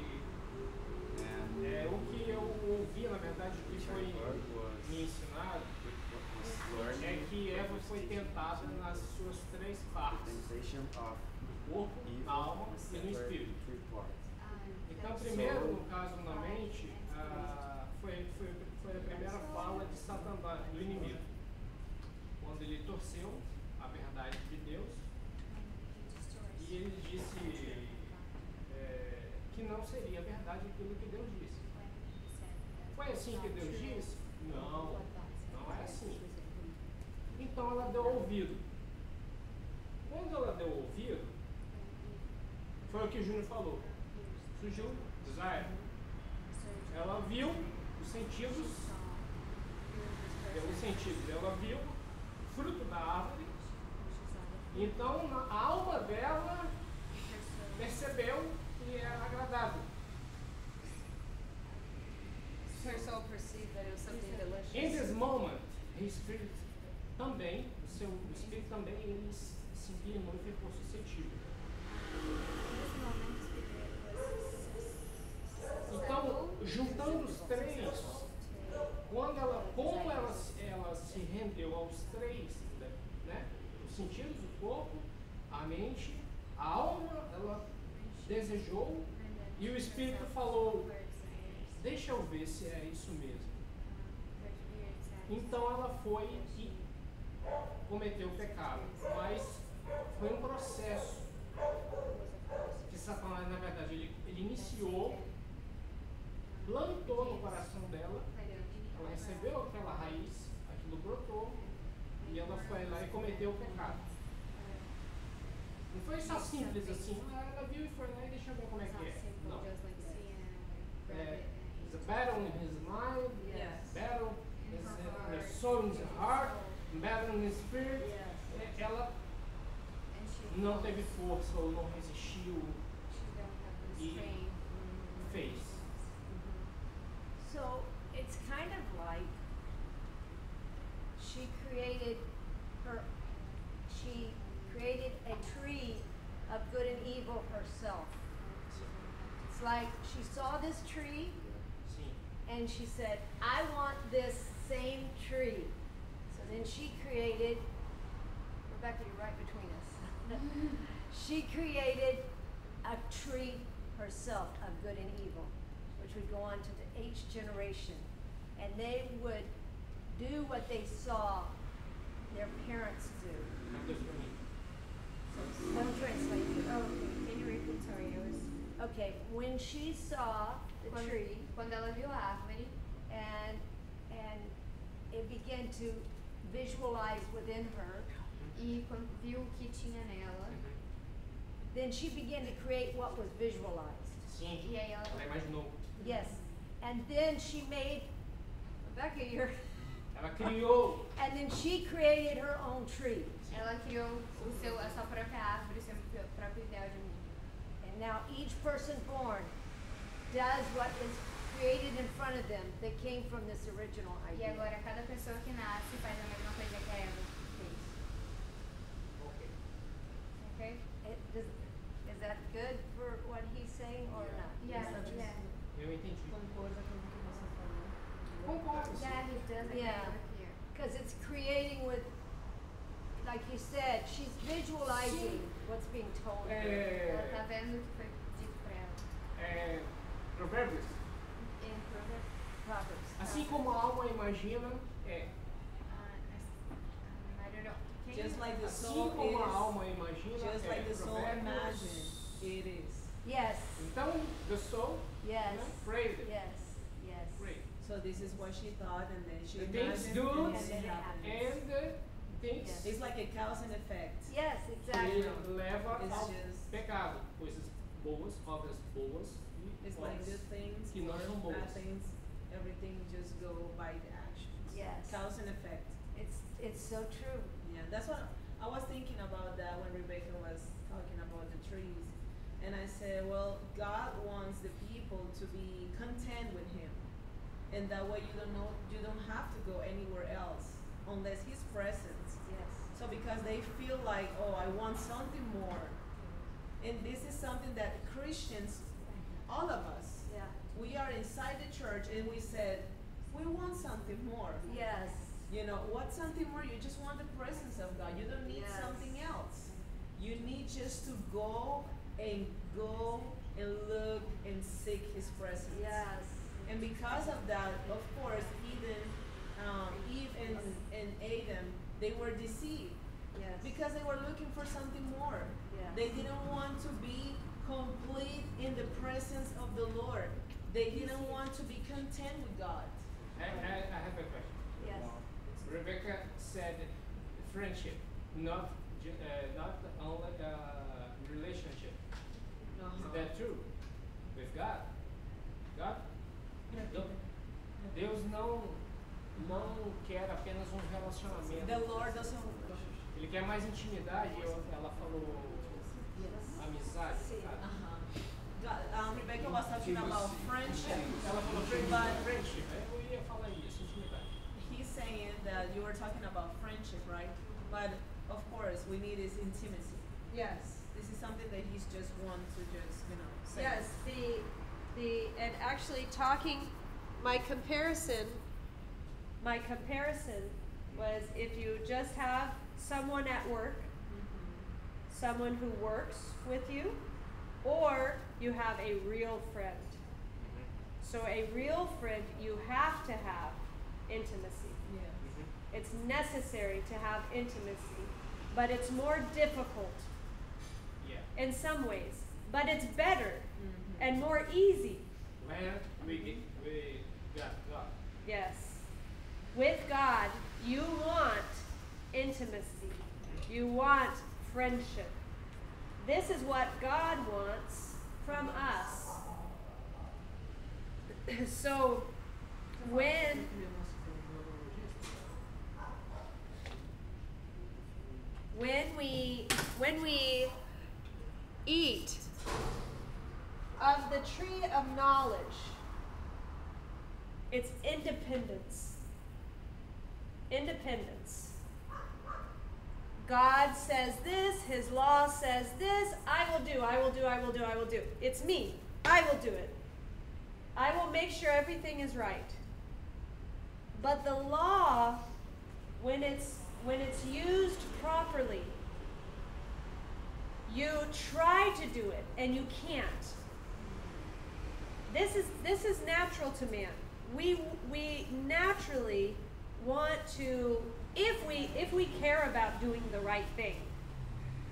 And é, o que eu ouvi, na verdade, o que I foi me ensinado é que Eva foi tentada nas suas três partes: no corpo, na alma e no espírito. Então, primeiro, no caso, na mente, ah, foi, foi, foi a primeira fala de Satanás, do inimigo. Quando ele torceu a verdade de Deus e ele disse é, que não seria verdade aquilo que Deus disse. Foi assim que Deus disse? Não, não é assim. Então ela deu ouvido. Quando ela deu ouvido, foi o que o Júnior falou. Surgiu Israel. Ela viu os sentidos, pelos sentidos, ela viu fruto da árvore. Então a alma dela percebeu que era agradável. Delicious. In this moment, his spirit também, o seu o espírito também, ele se se inclinou e ficou suscetível. Então, juntando os três, quando ela, como ela, se- ela se rendeu aos três, né? Os sentidos, o corpo, a mente, a alma, ela desejou e o espírito falou, deixa eu ver se é isso mesmo. Então ela foi e cometeu o pecado. Mas foi um processo que Satanás, na verdade, ele, ele iniciou, plantou no coração dela, ela recebeu aquela raiz, aquilo brotou, e ela foi lá e cometeu o pecado. Não foi só simples assim, in his spirit. Ela não teve força ou não resistiu e fez. So it's kind of like she created her, she created a tree of good and evil herself. It's like she saw this tree and she said, I want this same tree. So then she created, Rebecca, you're right between us. she created a tree herself of good and evil, which would go on to the H generation. And they would do what they saw their parents do. Uma coisa pra mim. Don't translate it. Oh, can you repeat? Sorry, I was. Okay, when she saw the Quando, tree, quando ela viu a árvore and and it began to visualize within her e quando viu o que tinha nela, then she began to create what was visualized Sim. e aí ela Ela imaginou. yes and then she made rebecca you're Ela criou. and then she created her own tree Ela criou o seu, a sua própria árvore, o seu pr- próprio ideal de mundo. and now each person born does what is created in front of them that came from this original E idea agora cada pessoa que nasce faz a mesma coisa que a Eva fez. Ok. Ok? It- does, is that good for what he's saying or not Yeah, yeah. Eu entendi. Concorda com o que você falou. Concordo. Yeah, he does agree Yeah. with you. Because it's creating with, like you said, she's visualizing what's being told eh. her. Ela É, tá vendo o que foi dito pra ela. Eh, é, provérbios. In Proverbs, Proverbs. Assim como a alma imagina, é. I don't know. Can Just like the Assim soul como a alma imagina, just é. like the soul imagines, it is. Yes, Então, the soul, yes, né? Prayed it. yes, yes. Prayed. So this is what she thought, and then she The things good and and it uh, things It's like a cause and effect. Yes, exactly. leva It's ao just- pecado. Coisas boas, obras boas e It's like obras good things, que não or boas. bad things, everything just go by the actions. Yes. Cause and effect. It's, it's so true. Yeah, that's what I was thinking about that when Rebecca was talking about the trees. And I said, well, God wants the people to be content with Him. And that way you don't know, you don't have to go anywhere else unless His presence. Yes. So because they feel like, oh, I want something more. And this is something that Christians, all of us, Yeah. we are inside the church and we said, we want something more. Yes. You know, what's something more? You just want the presence of God. You don't need Yes. something else. You need just to go and go and look and seek His presence. Yes. And because of that, of course, Eden, um, Eve and, and Adam, they were deceived Yes. because they were looking for something more. Yes. They didn't want to be complete in the presence of the Lord. They didn't want to be content with God. I, I, I have a question. Yes. Rebecca said friendship, not uh, not only uh, relationship. Is that true? With God? God? Não- Deus não não quer apenas um relacionamento. The Lord doesn't. Ele quer mais intimidade. Eu- ela falou. Sim. sabe? God, Rebecca was talking about friendship. But friendship. Eu ia falar isso, intimidade. he's saying that you were talking about friendship, right? But of course, we need is intimacy. Yes. This is something that he's just want to just, you know, say. Yes, the the and actually talking my comparison my comparison was if you just have someone at work, someone who works with you, or you have a real friend. So a real friend you have to have intimacy. Yeah. It's necessary to have intimacy, but it's more difficult Yeah. in some ways, but it's better Mm-hmm. and more easy. Get, we got God. Yes. With God, you want intimacy. You want friendship. This is what God wants from us. so when when we when we eat of the tree of knowledge it's independence independence god says this his law says this i will do i will do i will do i will do. It's me. I will do it. I will make sure everything is right. But the law when it's when it's used properly you try to do it and you can't. This is this is natural to man. We we naturally want to if we if we care about doing the right thing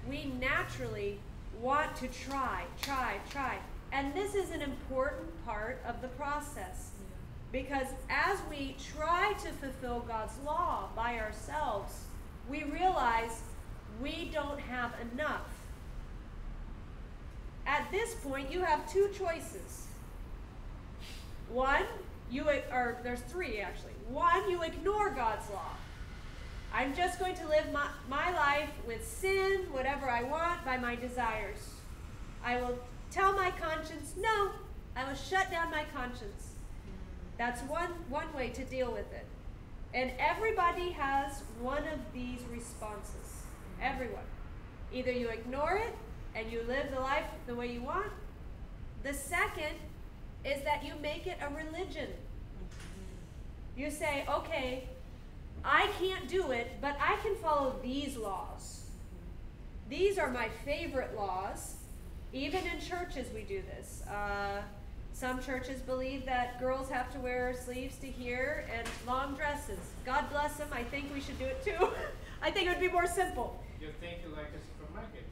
we naturally want to try try try and this is an important part of the process because as we try to fulfill God's law by ourselves, we realize we don't have enough. At this point, you have two choices. One, you or there's three actually. One, you ignore God's law. I'm just going to live my, my life with sin, whatever I want, by my desires. I will tell my conscience, no. I will shut down my conscience. That's one, one way to deal with it. And everybody has one of these responses. Everyone. Either you ignore it and you live the life the way you want. The second is that you make it a religion. You say, okay, I can't do it, but I can follow these laws. These are my favorite laws. Even in churches, we do this. Uh, some churches believe that girls have to wear sleeves to here and long dresses. God bless them. I think we should do it too. I think it would be more simple. You think you like a supermarket?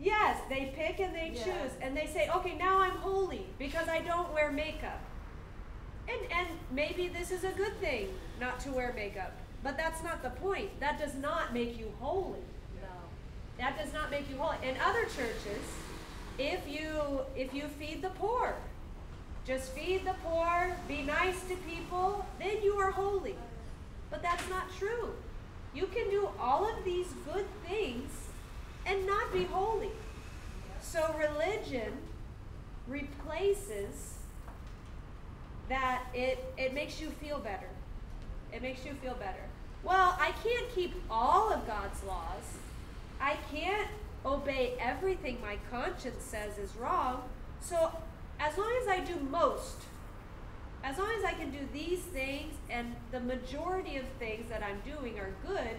Yes, they pick and they Yeah. choose, and they say, okay, now I'm holy because I don't wear makeup. And and maybe this is a good thing not to wear makeup, but that's not the point. That does not make you holy. No. That does not make you holy. In other churches, if you if you feed the poor. Just feed the poor, be nice to people, then you are holy. But that's not true. You can do all of these good things and not be holy. So religion replaces that it it makes you feel better. It makes you feel better. Well, I can't keep all of God's laws. I can't obey everything my conscience says is wrong. So as long as I do most, as long as I can do these things and the majority of things that I'm doing are good,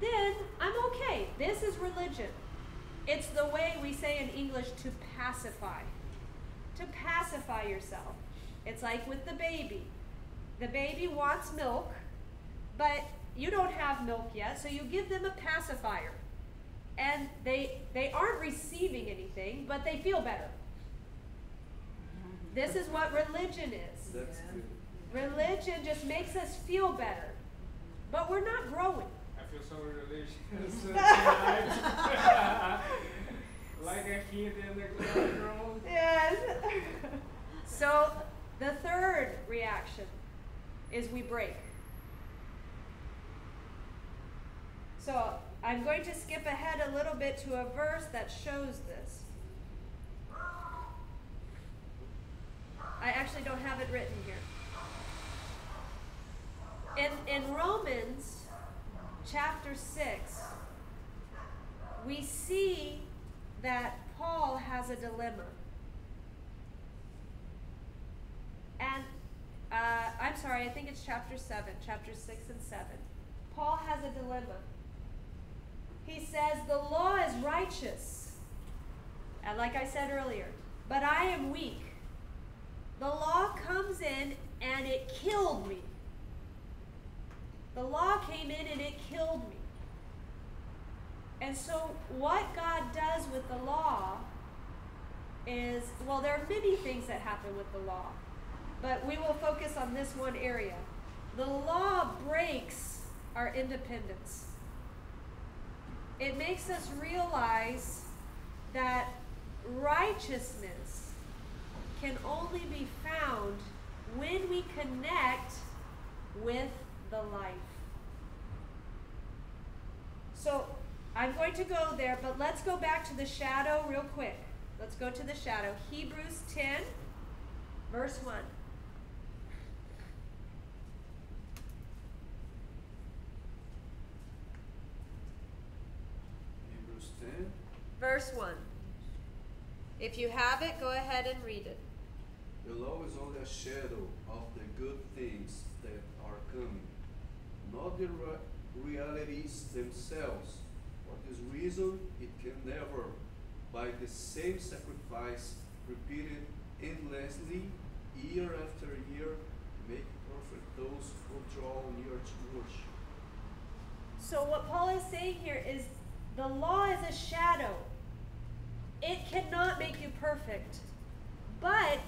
then I'm okay. This is religion. It's the way we say in English to pacify. To pacify yourself. It's like with the baby. The baby wants milk, but you don't have milk yet, so you give them a pacifier. And they they aren't receiving anything, but they feel better. This is what religion is. That's. Religion just makes us feel better, but we're not growing. I feel so religious tonight. like a kid in the classroom. Yes. so the third reaction is we break. So I'm going to skip ahead a little bit to a verse that shows this. I actually don't have it written here. In, in Romans chapter 6, we see that Paul has a dilemma. And uh, I'm sorry, I think it's chapter 7, chapter 6 and 7. Paul has a dilemma. He says, The law is righteous. And like I said earlier, but I am weak. The law comes in and it killed me. The law came in and it killed me. And so, what God does with the law is well, there are many things that happen with the law, but we will focus on this one area. The law breaks our independence, it makes us realize that righteousness can only be found when we connect with the life. So I'm going to go there, but let's go back to the shadow real quick. Let's go to the shadow. Hebrews 10, verse 1. Hebrews 10. Verse 1. If you have it, go ahead and read it. The law is only a shadow of the good things that are coming, not the re- realities themselves. For this reason, it can never, by the same sacrifice repeated endlessly, year after year, make perfect those who draw near to worship. So, what Paul is saying here is the law is a shadow. It cannot make you perfect. But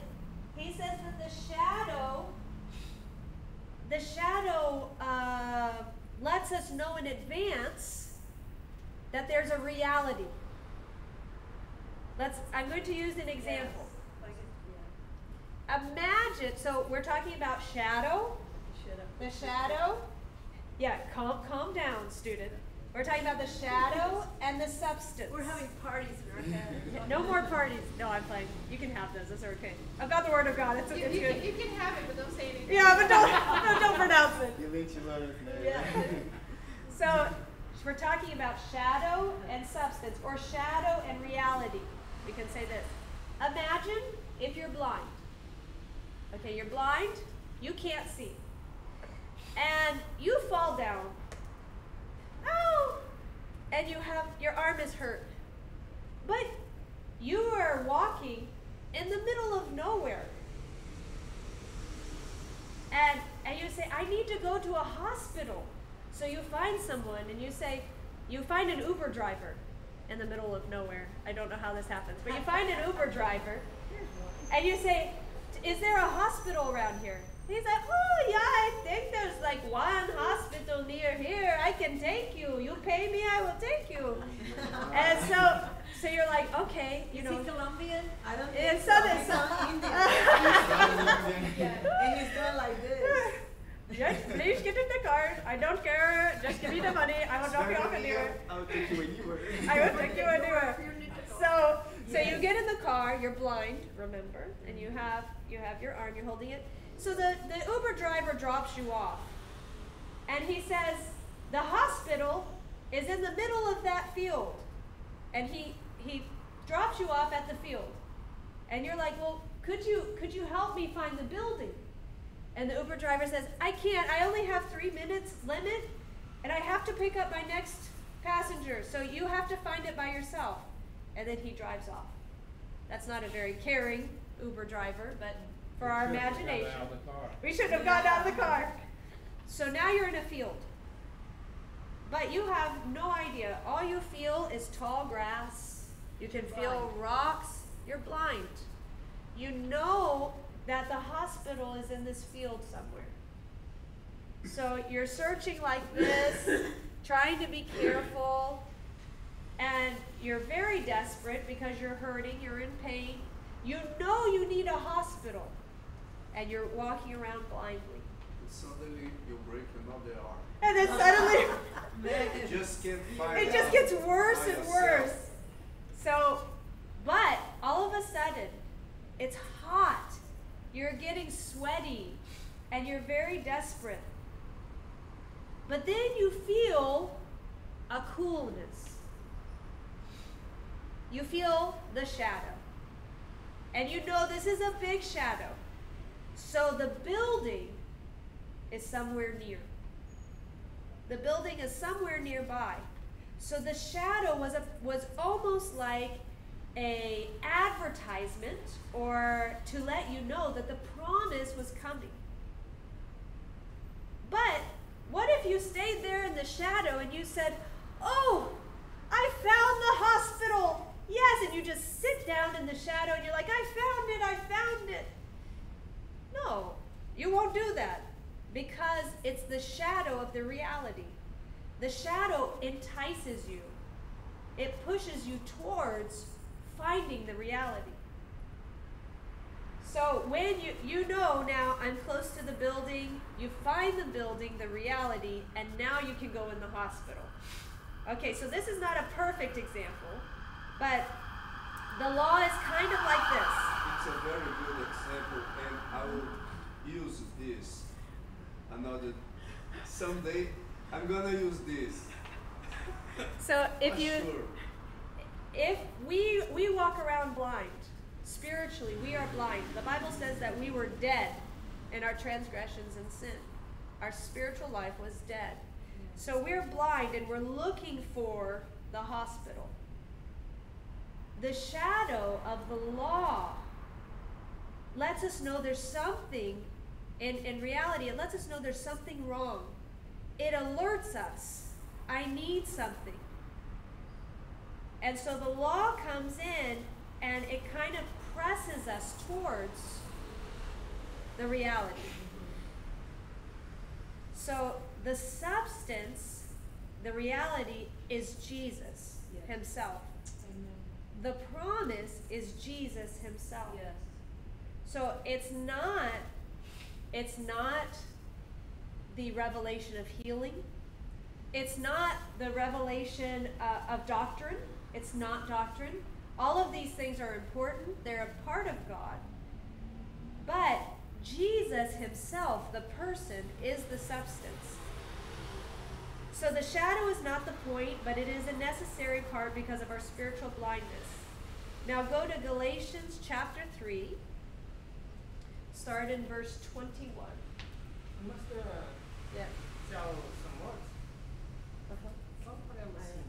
he says that the shadow, the shadow uh, lets us know in advance that there's a reality. Let's. I'm going to use an example. Imagine. So we're talking about shadow. The shadow. Yeah, calm, calm down, student. We're talking about the shadow and the substance. We're having parties in our head. No more parties. No, I'm playing. You can have this. It's okay. I've got the word of God. It's, You, it's you, good. can, you can have it, but don't say anything. Yeah, but don't, but don't pronounce it. You need to learn it. Yeah. So we're talking about shadow and substance, or shadow and reality. We can say this. Imagine if you're blind. Okay, you're blind, you can't see. And you fall down. And you have your arm is hurt. But you are walking in the middle of nowhere. And and you say, I need to go to a hospital. So you find someone and you say, you find an Uber driver in the middle of nowhere. I don't know how this happens, but you find an Uber driver and you say, Is there a hospital around here? He's like, Oh, yeah, I think there's like one hospital near here. I can take you. You pay me, I will take you. and so, so you're like, Okay, you Is know. he Colombian? I don't Eh, and so this. And he's doing like this. Yes, please get in the car. I don't care. Just give me the money. I will drop you off anywhere. I'll take you anywhere. I will take you anywhere. So, so you get in the car. You're blind, remember, and you have you have your arm. You're holding it. So the the Uber driver drops you off, and he says the hospital is in the middle of that field, and he he drops you off at the field, and you're like, well, could you could you help me find the building? And the Uber driver says, I can't. I only have three minutes limit, and I have to pick up my next passenger. So you have to find it by yourself. And then he drives off. That's not a very caring Uber driver, but for our imagination, we shouldn't have gotten out of the car. So now you're in a field. But you have no idea. All you feel is tall grass. You can feel rocks. You're blind. You know that the hospital is in this field somewhere. So you're searching like this, trying to be careful, and you're very desperate because you're hurting, you're in pain. You know you need a hospital, and you're walking around blindly. And suddenly you break another arm. And then suddenly, You just can't find it just gets worse and yourself. worse. So, but all of a sudden, it's hot. You're getting sweaty and you're very desperate. But then you feel a coolness. You feel the shadow. And you know this is a big shadow. So the building is somewhere near. The building is somewhere nearby. So the shadow was a, was almost like a advertisement or to let you know that the promise was coming. But what if you stayed there in the shadow and you said, "Oh, I found the hospital." Yes, and you just sit down in the shadow and you're like, "I found it. I found it." No, you won't do that because it's the shadow of the reality. The shadow entices you. It pushes you towards finding the reality. So when you you know now I'm close to the building, you find the building, the reality, and now you can go in the hospital. Okay, so this is not a perfect example, but the law is kind of like this. It's a very good example, and I will use this another someday. I'm gonna use this. So if you sure. if we we walk around blind spiritually we are blind the bible says that we were dead in our transgressions and sin our spiritual life was dead so we're blind and we're looking for the hospital the shadow of the law lets us know there's something in, in reality it lets us know there's something wrong it alerts us i need something and so the law comes in and it kind of presses us towards the reality. So the substance, the reality is Jesus Yes. himself. Amen. The promise is Jesus himself. Yes. So it's not it's not the revelation of healing. It's not the revelation uh, of doctrine. It's not doctrine. All of these things are important. They're a part of God. But Jesus himself, the person, is the substance. So the shadow is not the point, but it is a necessary part because of our spiritual blindness. Now go to Galatians chapter 3. Start in verse 21. I must uh, Yeah. tell some words. Uh-huh. Só para ela assim,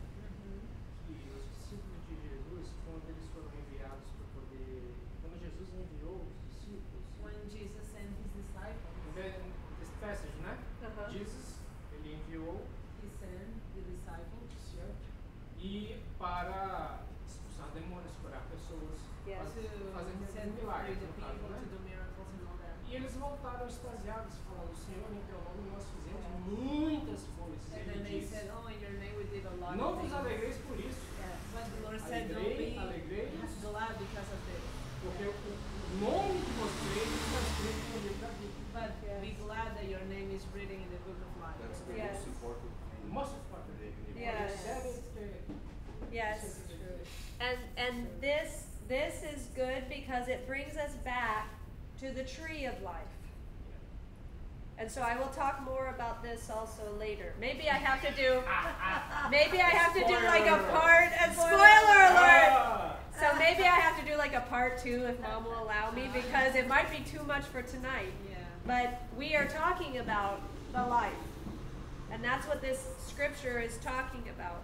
que os discípulos de Jesus, quando eles foram enviados para poder. Quando Jesus enviou os discípulos, When Jesus sent his disciples, in this passage, né? Uh-huh. Jesus, ele enviou he sent the disciples certo? e para expulsar demônios, curar pessoas, Yes. fazer, to fazer send milagres, the no caso, people né? to do miracles and all that. E eles voltaram extasiados, falando, Senhor, em teu nome nós fizemos muitas coisas. And Ele then they disse, said, Oh, in your name we did a lot não of vos things. alegreis por isso, Yeah. But the Lord said, Don't Alegrei- be alegrei-vos. glad because of this. porque Yes. Percebe que Yes. isso é diferente. And and this this is good because it brings us back to the tree of life. And so I will talk more about this also later. Maybe I have to do maybe I have to do like a part a spoiler alert. So maybe I have to do like a part 2 if mom will allow me because it might be too much for tonight. Yeah. But we are talking about the life. And that's what this scripture is talking about.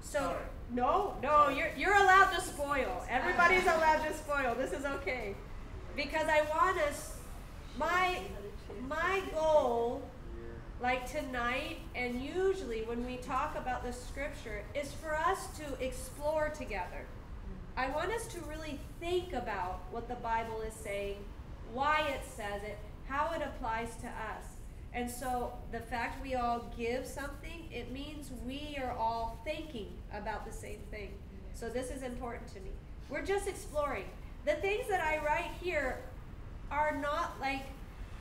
So no, no, you're you're allowed to spoil. Everybody's allowed to spoil. This is okay. Because I want us my my goal like tonight and usually when we talk about the scripture is for us to explore together. I want us to really think about what the Bible is saying, why it says it, how it applies to us. And so the fact we all give something, it means we are all thinking about the same thing. So this is important to me. We're just exploring. The things that I write here are not like,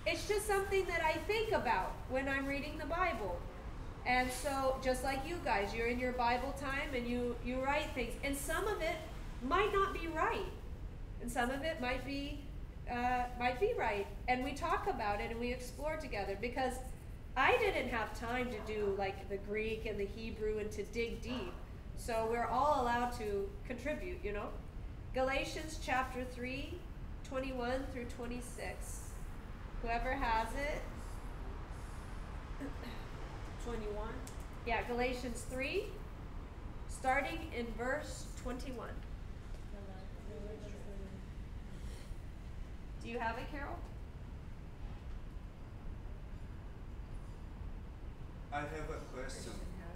it's just something that I think about when I'm reading the Bible. And so, just like you guys, you're in your Bible time and you, you write things. And some of it might not be right. And some of it might be uh, might be right. And we talk about it and we explore together because I didn't have time to do like the Greek and the Hebrew and to dig deep. So we're all allowed to contribute, you know? Galatians chapter 3, 21 through 26. Whoever has it. 21. Yeah, Galatians 3, starting in verse 21. Do you have it, Carol? I have a question.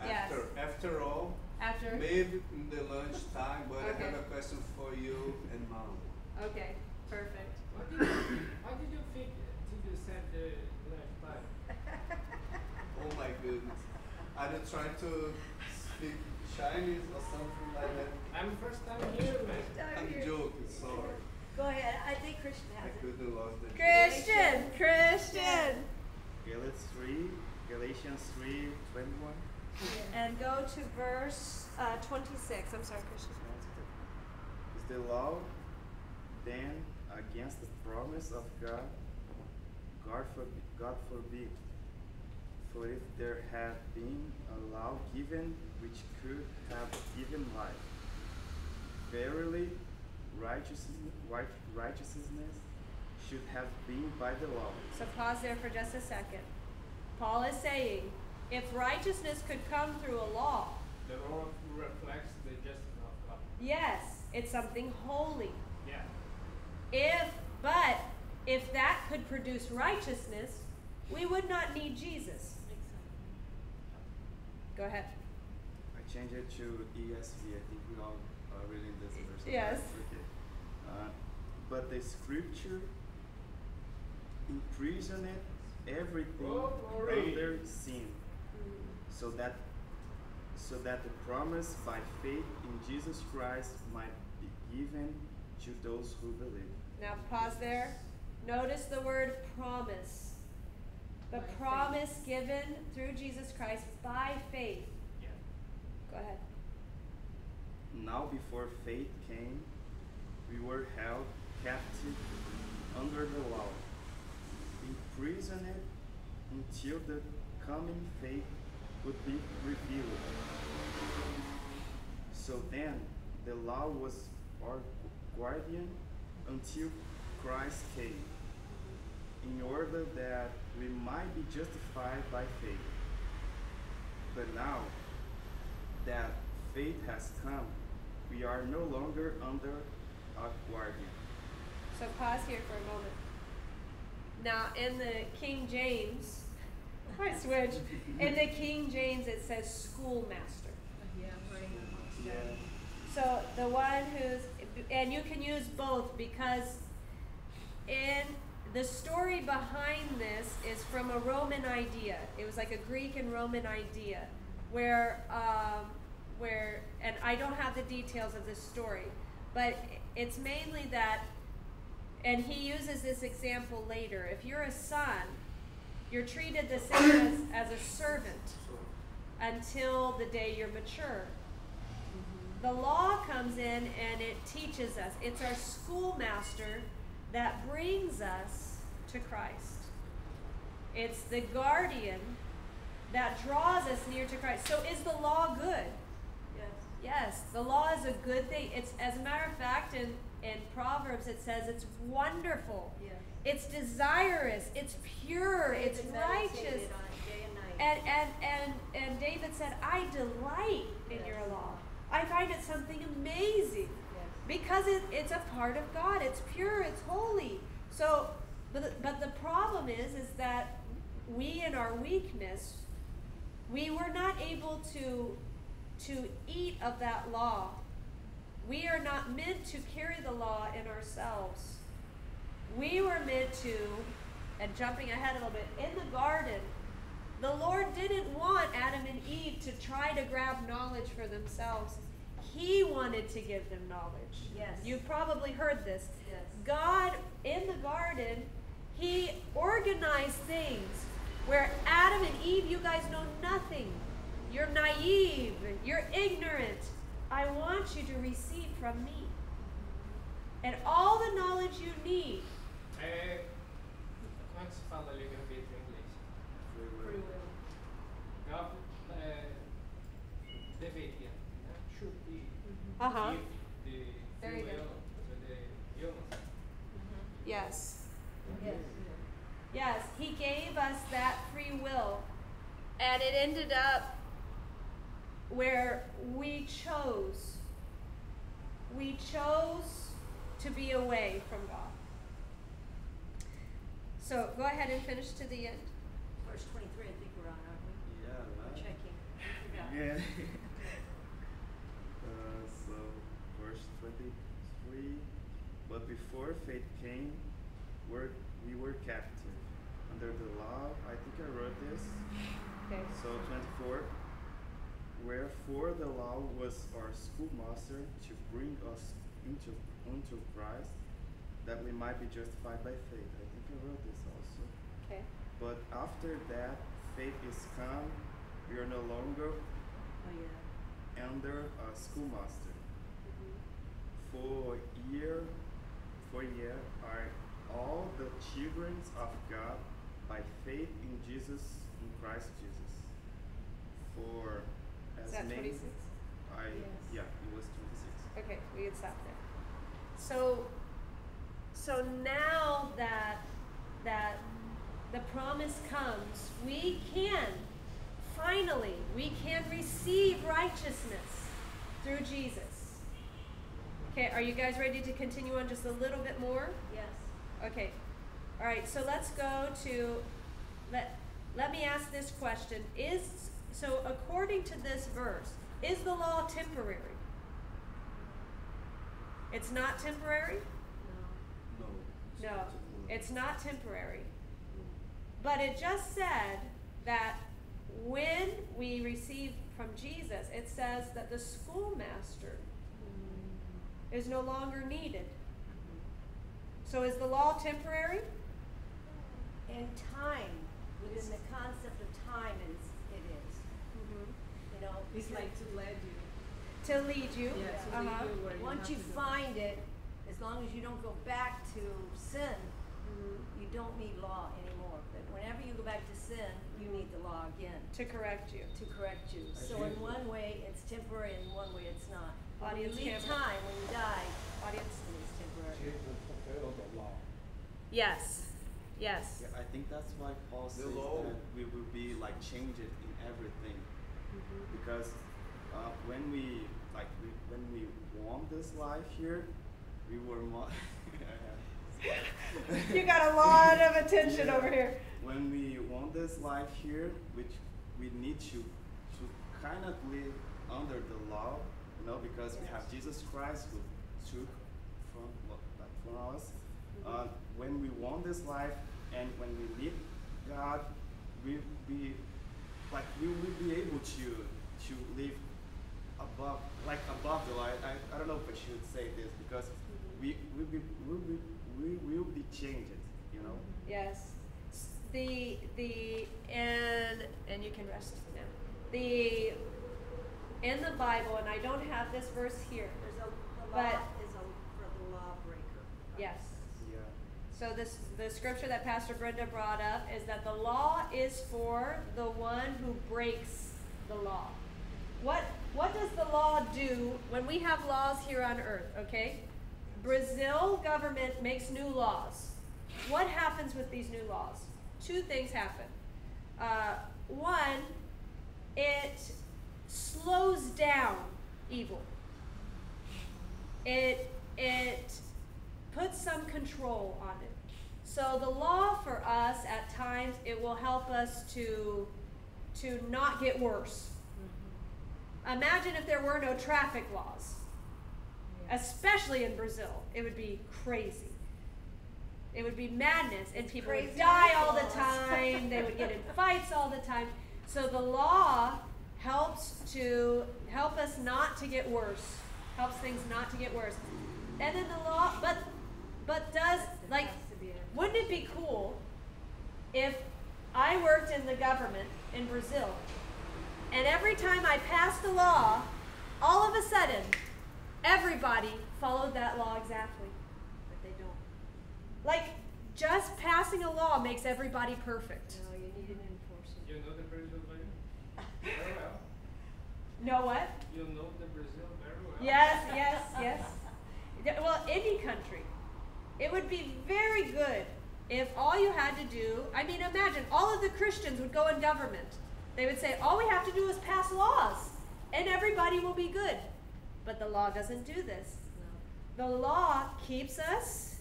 Yes. After, after all, After? maybe in the lunch time, but I have a question for you and mom. Okay, perfect. What did you, how did you think did you set the lunch time? Oh my goodness. Are you trying to speak Chinese or something like that? I'm first time here, man. I'm joking, sorry. Go ahead, I think Christian I has it. couldn't lost the Christian, Christian. Galatians 3, Galatians 3, 21. And go to verse uh, 26. I'm sorry, Christian. Is the law then against the promise of God? God forbid, God forbid. For if there had been a law given which could have given life, verily righteousness, righteousness should have been by the law. So pause there for just a second. Paul is saying, if righteousness could come through a law, The law reflects the justice of God. yes, it's something holy. Yeah. If, but if that could produce righteousness, we would not need Jesus. Go ahead. I changed it to ESV. I think we all are reading this verse. Yes. Okay. Uh, but the scripture imprisoned everything Oh, under sin, so that so that the promise by faith in Jesus Christ might be given to those who believe. Now pause there. Notice the word promise. The By faith. promise given through Jesus Christ by faith. Yeah. Go ahead. Now, before faith came, we were held captive under the law, imprisoned until the coming faith would be revealed. So then, the law was our guardian until Christ came, in order that we might be justified by faith. But now that faith has come, we are no longer under a guardian. So pause here for a moment. Now, in the King James, I switch. In the King James, it says schoolmaster. Yeah, right. Yeah. So the one who's, and you can use both because in the story behind this is from a Roman idea. It was like a Greek and Roman idea where, um, where, and I don't have the details of this story, but it's mainly that, and he uses this example later. If you're a son, you're treated the same as, as a servant. until the day you're mature. The law comes in and it teaches us. It's our schoolmaster that brings us to Christ. It's the guardian that draws us near to Christ. So is the law good? Yes. Yes, the law is a good thing. It's as a matter of fact in, in Proverbs it says it's wonderful. Yes. It's desirous, it's pure, it's righteous. it day and night. And and and and David said, I delight in Yes. your law. I find it something amazing. Because it, it's a part of God. It's pure, it's holy. So but but the problem is is that we in our weakness we were not able to to eat of that law. We are not meant to carry the law in ourselves. We were meant to, and jumping ahead a little bit, in the garden, the Lord didn't want Adam and Eve to try to grab knowledge for themselves. He wanted to give them knowledge. Yes. You've probably heard this. Yes. God in the garden, He organized things where Adam and Eve, you guys know nothing. You're naive. You're ignorant. I want you to receive from me. And all the knowledge you need. É, como é que se fala livre-arbítrio em inglês? Free will. God é, deveria, né? should be Uh-huh. give the Very free good. will to the humans. Yes. Yes. Yes, he gave us that free will. And it ended up where we chose. We chose to be away from God. So go ahead and finish to the end. Verse twenty-three, I think we're on, aren't we? Yeah, We're right. checking. Yeah. before faith came, we're, we were captive. Under the law, I think I wrote this. Okay. So, 24. Wherefore the law was our schoolmaster to bring us into unto Christ, that we might be justified by faith. I think I wrote this also. Okay. But after that, faith is come, we are no longer Oh, yeah. under a schoolmaster. Mm-hmm. For year, for year are all the children of God by faith in Jesus, in Christ Jesus. For as Is that many 26? I Yes. yeah, it was twenty six. Okay, we can stop there. So, so now that that the promise comes, we can finally we can receive righteousness through Jesus. Okay, are you guys ready to continue on just a little bit more? Yes. Okay. All right, so let's go to let let me ask this question. Is so according to this verse, is the law temporary? It's not temporary? No. No. No. It's not temporary. But it just said that when we receive from Jesus, it says that the schoolmaster is no longer needed. So is the law temporary? In time, within the concept of time is, it is, you know. It's like to lead you. To lead you? Yeah, to Uh-huh. lead you where you Once have you find it, as long as you don't go back to sin, you don't need law anymore. But whenever you go back to sin, you need the law again To correct you. to correct you. I So in one way, it's temporary, and in one way, it's not. When you Audience leave camera. time, when you die, Audience? it is temporary. Yes. Yes. Yeah, I think that's why Paul says that we will be like changed in everything. Because uh, when we like we, when we won this life here, we were more. You got a lot of attention Yeah. over here. When we want this life here, which we need to to kind of live under the law, know, because we have Jesus Christ who took from like from us. Uh, when we want this life and when we need God, we be like we will be able to to live above like above the light. I, I don't know if I should say this because we will be we will be, we will be changed, you know. Yes. The the and and you can rest now. the in the Bible, and I don't have this verse here. There's a, the But- is a, for the lawbreaker. Yes. Yeah. So this the scripture that Pastor Brenda brought up is that the law is for the one who breaks the law. What what does the law do when we have laws here on earth, okay? Brazil government makes new laws. What happens with these new laws? Two things happen. Uh, one, it slows down evil. It it puts some control on it. So the law for us at times it will help us to to not get worse. Mm-hmm. Imagine if there were no traffic laws. Especially in Brazil. It would be crazy. It would be madness and people would Crazy die all the time. they would get in fights all the time. So the law helps to help us not to get worse. Helps things not to get worse. And then the law but but does like wouldn't it be cool if I worked in the government in Brazil and every time I passed a law, all of a sudden everybody followed that law exactly. But they don't. Like just passing a law makes everybody perfect. No, you need an enforcement. You know the Brazil very, very well. Know what? You know the Brazil very well. Yes, yes, yes. Well, any country. It would be very good if all you had to do, I mean, imagine all of the Christians would go in government. They would say, all we have to do is pass laws, and everybody will be good. But the law doesn't do this. The law keeps us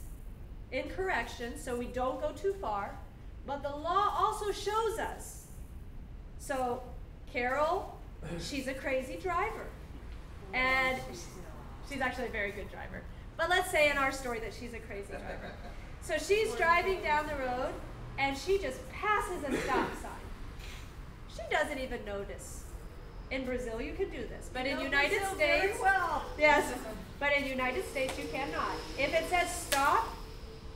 in correction so we don't go too far, but the law also shows us. So, Carol, she's a crazy driver. And she's actually a very good driver. But let's say in our story that she's a crazy driver. So she's driving down the road and she just passes a stop sign. She doesn't even notice. In Brazil, you can do this, but You in United Brazil States, well. yes, but in United States you cannot. If it says stop,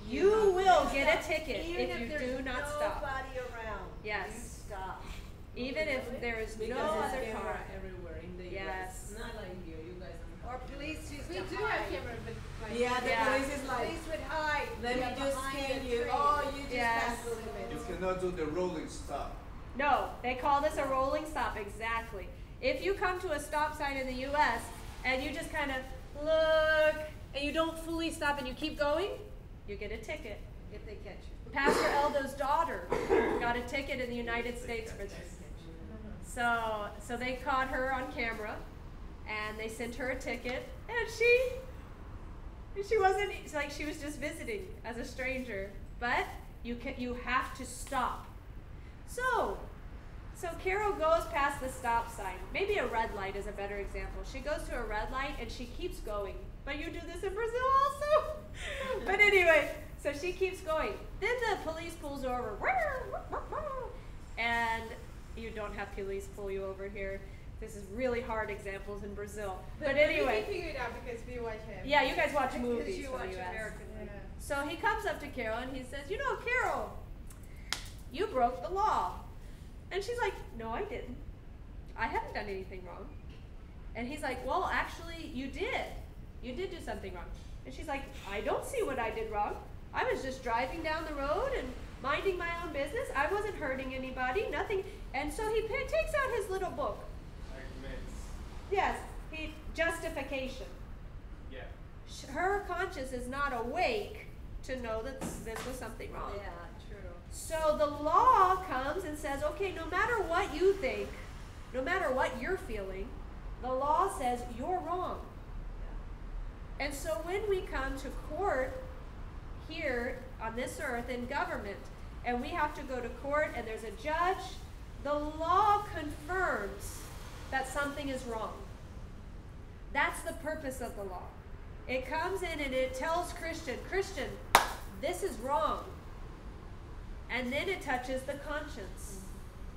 you will get a ticket Even if you there's do not stop. Nobody around. Yes. You stop. Even if there is Because no other camera car. everywhere in the Yes. US. Not like here, you guys don't Or police used We to do hide. have camera, but like Yeah, the Yeah. police is like, Police would hide. let me Yeah, just scan you. Oh, you just Yes. passed the limit. You cannot do the rolling stop. No, they call this a rolling stop, exactly. If you come to a stop sign in the US and you just kind of look and you don't fully stop and you keep going, you get a ticket. If they catch you. Pastor Eldo's daughter got a ticket in the United States for this. So, so they caught her on camera and they sent her a ticket and she she wasn't like she was just visiting as a stranger, but you can you have to stop. So, so Carol goes past the stop sign. Maybe a red light is a better example. She goes to a red light and she keeps going. But you do this in Brazil also. but anyway, so she keeps going. Then the police pulls her over. And you don't have police pull you over here. This is really hard examples in Brazil. But, we anyway, can figure it out because we watch him. yeah, you guys watch Because movies you watch the US. American Yeah. So he comes up to Carol and he says, You know, Carol, you broke the law. And she's like, No, I didn't. I haven't done anything wrong. And he's like, Well, actually, you did. You did do something wrong. And she's like, I don't see what I did wrong. I was just driving down the road and minding my own business. I wasn't hurting anybody, nothing. And so he pa- takes out his little book. Arguments. Yes, he justification. Yeah. Sh- Her conscience is not awake to know that this this was something wrong. Yeah, true. So the law comes and says, okay, no matter what you think, no matter what you're feeling, the law says you're wrong. And so when we come to court here on this earth in government, and we have to go to court and there's a judge, the law confirms that something is wrong. That's the purpose of the law. It comes in and it tells Christian, Christian, this is wrong. And then it touches the conscience.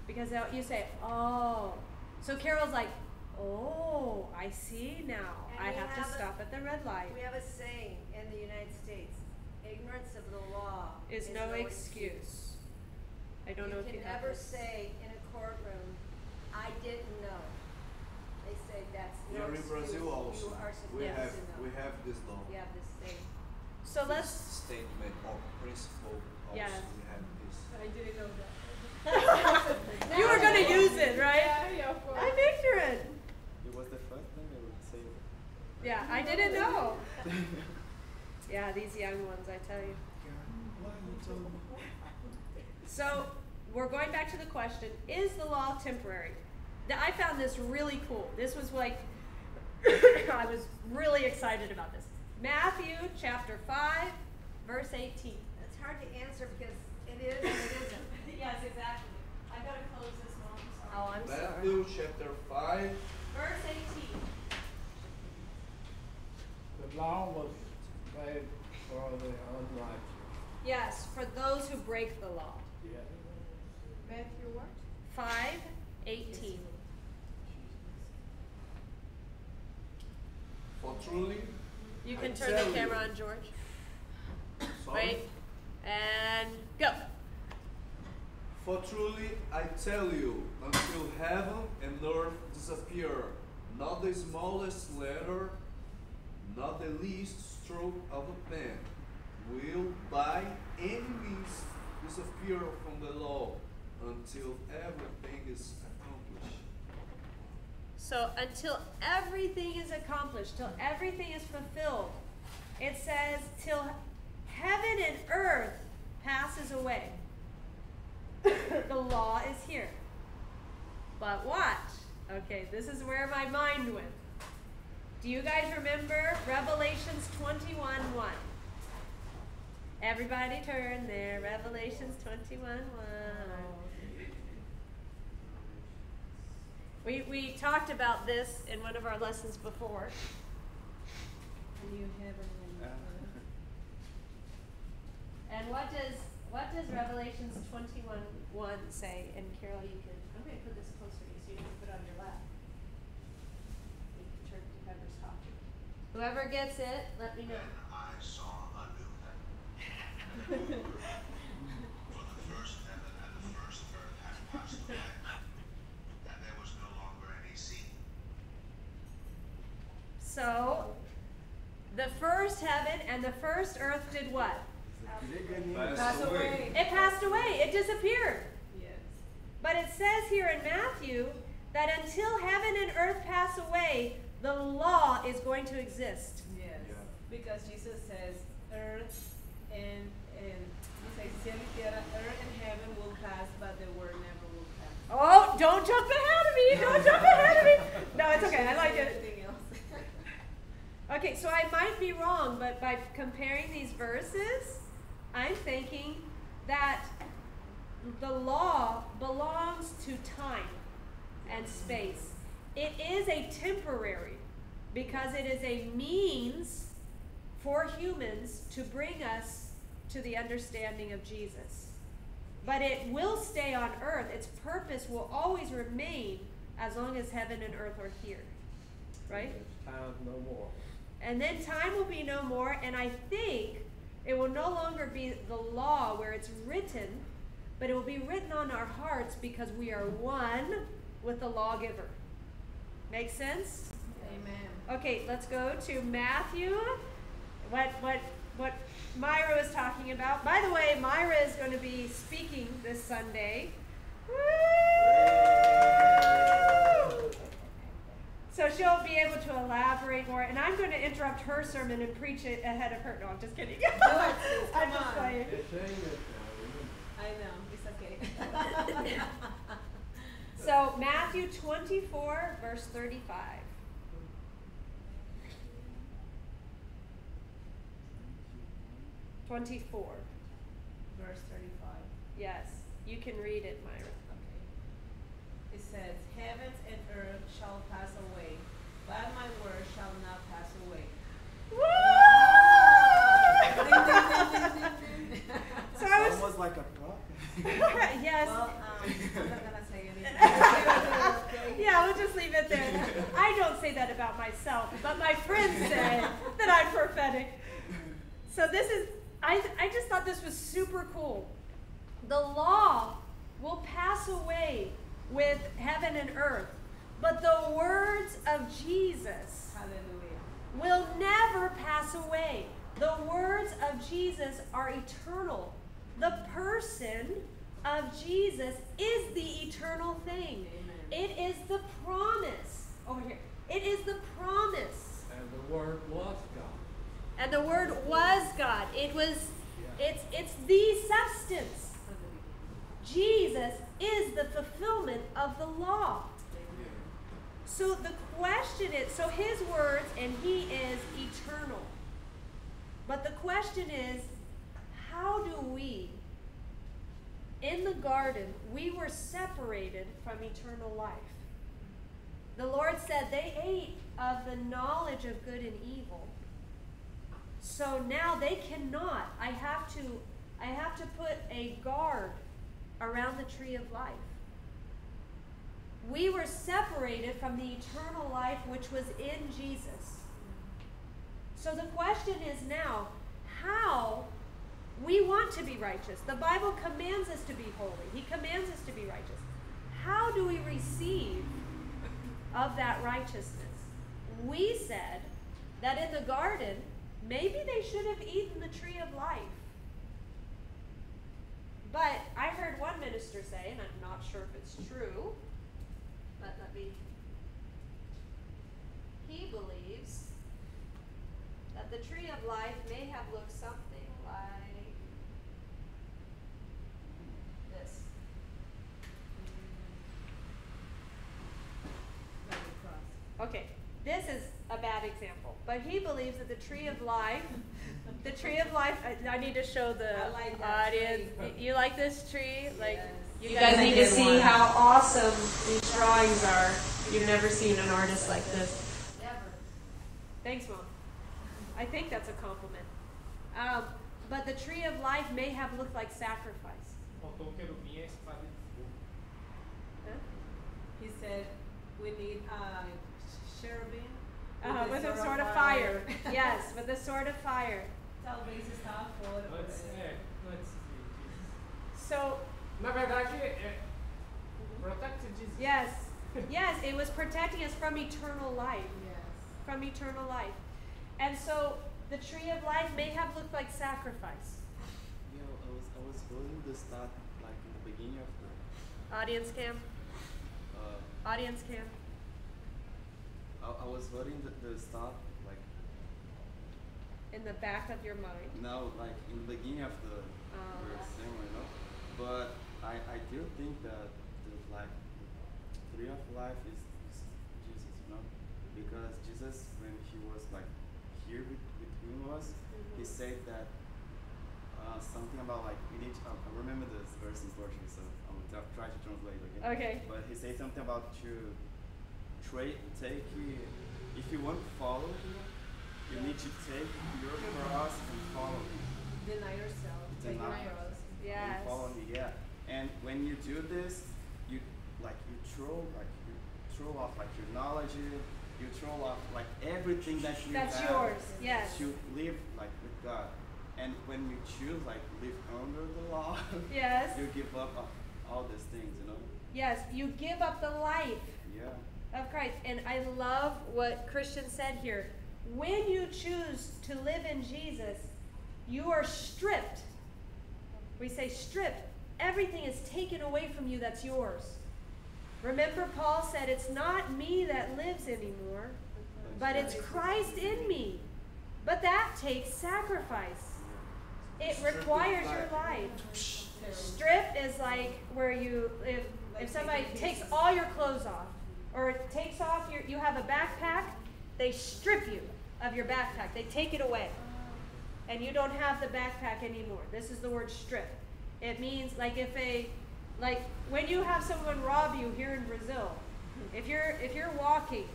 Because you say, oh. So Carol's like, oh, I see now. And I have, have to a- stop at the red light. We have a saying in the United States, ignorance of the law Is no excuse. I don't know if you can this. say courtroom, I didn't know. They say that's no Here in excuse. Brazil You also, are we supposed have to know. we have this law. You have this thing. So This let's. statement or principle also Yes. we have this. I didn't know that. You were gonna use it, right? Yeah, yeah, of course. I'm ignorant. It was the first thing I would say. Yeah, I didn't know. Yeah, these young ones, I tell you. So we're going back to the question: Is the law temporary? Now, I found this really cool. This was like I was really excited about this. Matthew chapter five, verse eighteen. It's hard to answer because it is and it isn't. yes, exactly. I've gotta close this one. Oh, I'm sorry. Matthew chapter five, Verse eighteen. The law was made for the unrighteous. Yes, for those who break the law. Yeah. Matthew what? Five, eighteen. for truly You I can turn tell the you. camera on, George. sorry, Wait. And go. For truly I tell you, until heaven and earth disappear, not the smallest letter, not the least stroke of a pen, will by any means disappear from the law until everything is accomplished. So until everything is accomplished, till everything is fulfilled, it says, till heaven and earth passes away. the law is here. But watch. Okay, this is where my mind went. Do you guys remember Revelations 21 1? Everybody turn there. Revelations 21 1. We, we talked about this in one of our lessons before. New heaven and Uh. And what does what does Revelations twenty one one say? And Carol, you can I'm going to put this closer to you so you can put it on your lap. You can turn to whoever's talking. Whoever gets it, let me know. I saw a new heaven. For the first heaven and the first earth had passed away, and there was no longer any sea. So the first heaven and the first earth did what? Pass away. It passed away. It disappeared. Yes. But it says here in Matthew that until heaven and earth pass away, the law is going to exist. Yes. Yeah. Because Jesus says earth and and dice, si earth and heaven will pass, but the word never will pass. Oh, don't jump ahead of me. Don't jump ahead of me. No, it's okay. I like it. Okay, so I might be wrong, but by comparing these verses, I'm thinking that the law belongs to time and space. It is a temporary because it is a means for humans to bring us to the understanding of Jesus. But it will stay on earth. Its purpose will always remain as long as heaven and earth are here. Right? Times no more. And then time will be no more, and I think it will no longer be the law where it's written, but it will be written on our hearts because we are one with the lawgiver. Make sense? Amen. Okay, let's go to Matthew. What what what Myra was talking about. By the way, Myra is going to be speaking this Sunday. Woo! So she'll be able to elaborate more, and I'm going to interrupt her sermon and preach it ahead of her. No, I'm just kidding. I'm just on. playing. Saying it I know. It's okay. So Matthew 24, verse 35. Twenty-four. Verse 35. Yes, you can read it, Myra. It says, Heavens and earth shall pass away, but my word shall not pass away. So I was Almost like a prop. yes. Well, um, I'm not gonna say anything. yeah, we'll just leave it there. I don't say that about myself, but my friends say that I'm prophetic. So this is, I, I just thought this was super cool. The law will pass away with heaven and earth. But the words of Jesus Hallelujah. will never pass away. The words of Jesus are eternal. The person of Jesus is the eternal thing. It is the promise. Over here. It is the promise. And the Word was God. And the word was God. It was it's it's the substance. Jesus is the fulfillment of the law. So the question is so his words and he is eternal. But the question is how do we in the garden we were separated from eternal life. The Lord said they ate of the knowledge of good and evil. So now they cannot. I have to I have to put a guard around the tree of life. We were separated from the eternal life which was in Jesus. So the question is now, how we want to be righteous. The Bible commands us to be holy. He commands us to be righteous. How do we receive of that righteousness? We said that in the garden, maybe they should have eaten the tree of life. But I heard one minister say, and I'm not sure if it's true, but let me. He believes that the tree of life may have looked something like this. Okay, this is a bad example, but he believes that the tree of life, the tree of life. I, I need to show the like audience. tree. You, you like this tree? Like Yes. You guys need to see how awesome these drawings are. You've never seen an artist like this. Never. Thanks, mom. I think that's a compliment. Um, but the tree of life may have looked like sacrifice. Faltou o querubim a espada de fogo. Huh? He said we need a cherubim Uh, with the a sword of fire. yes, with a sword of fire. Talvez estava fora. por Antes, aí. é, antes de So, Na verdade, é. Protected Jesus. yes, yes, it was protecting us from eternal life. Yes. From eternal life. And so, the tree of life may have looked like sacrifice. Yeah, I was I was building the start like in the beginning of the Audience cam. uh, Audience cam. I, I was building the, the start like In the back of your mind. No, like in the beginning of the Oh. verse you know. But I I do think that the like the tree of life is, is Jesus, you know, because Jesus when he was like here with, between us, he said that uh, something about like we need. To, I remember this verse in Portuguese, so I'm gonna try to translate again. Okay. But he said something about to tra- take. If you want to follow him, you need to take your cross and follow him. Deny yourself. Deny your cross. Yes. You follow me, yeah. And when you do this, you like you throw like you throw off like your knowledge, you, you throw off like everything that you That's have yours, yes. to live like with God. And when you choose like live under the law, Yes. you give up all these things, you know. Yes, you give up the life Yeah. Of Christ. And I love what Christian said here. When you choose to live in Jesus, you are stripped. We say stripped. Everything is taken away from you that's yours. Remember, Paul said, It's not me that lives anymore, but it's Christ in me. But that takes sacrifice. It requires your life. Strip is like where you if if somebody takes all your clothes off or it takes off your you have a backpack, they strip you of your backpack. They take it away. And you don't have the backpack anymore. This is the word strip. It means like if a like when you have someone rob you here in Brazil, if you're if you're walking,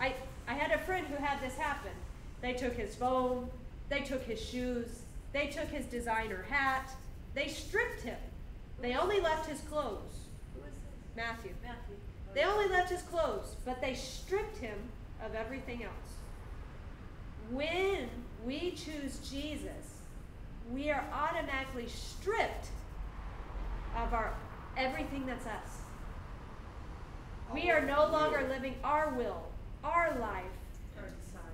I I had a friend who had this happen. They took his phone, they took his shoes, they took his designer hat, they stripped him. They only left his clothes. Who is this? Matthew. Matthew. They only left his clothes, but they stripped him of everything else. When we choose Jesus, we are automatically stripped of our everything that's us. We are no longer living our will, our life.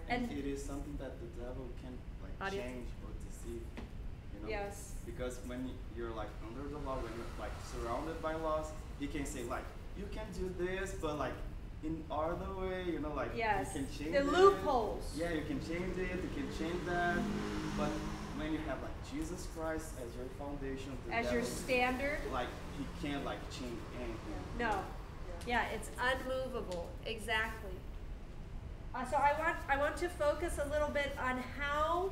And And it is something that the devil can like Audio. change or deceive. You know? Yes. Because when you're like under the law, when you're like surrounded by laws, he can say like you can do this, but like in other way, you know, like Yes. you can change The it. loopholes. Yeah, you can change it. You can change that. But when you have like Jesus Christ as your foundation, the as your standard, like he can't like change anything. no. Yeah, it's unmovable. Exactly. Uh, so I want I want to focus a little bit on how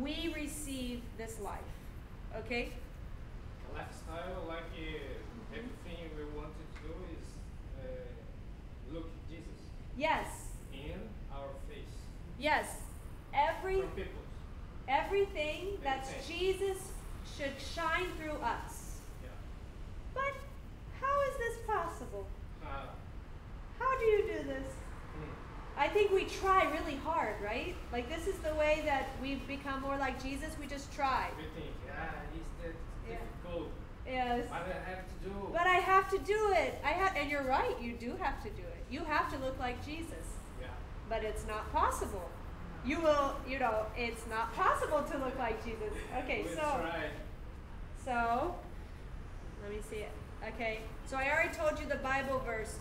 we receive this life. Okay? Lifestyle, like uh, everything we want to do is uh, look Jesus Yes. in our face Yes. Every everything that's Everything. Jesus should shine through us. Yeah. But how is this possible? Uh, How do you do this? hmm. I think we try really hard, right? Like this is the way that we've become more like Jesus. We just try. We think, ah, is that Yeah. difficult? Yes. What I have to do? But I have to do it. I have, and you're right. You do have to do it. You have to look like Jesus. yeah. But it's not possible. You will, you know, it's not possible to look like Jesus. Okay, so try. so let me see it. Okay, so I already told you the Bible verse.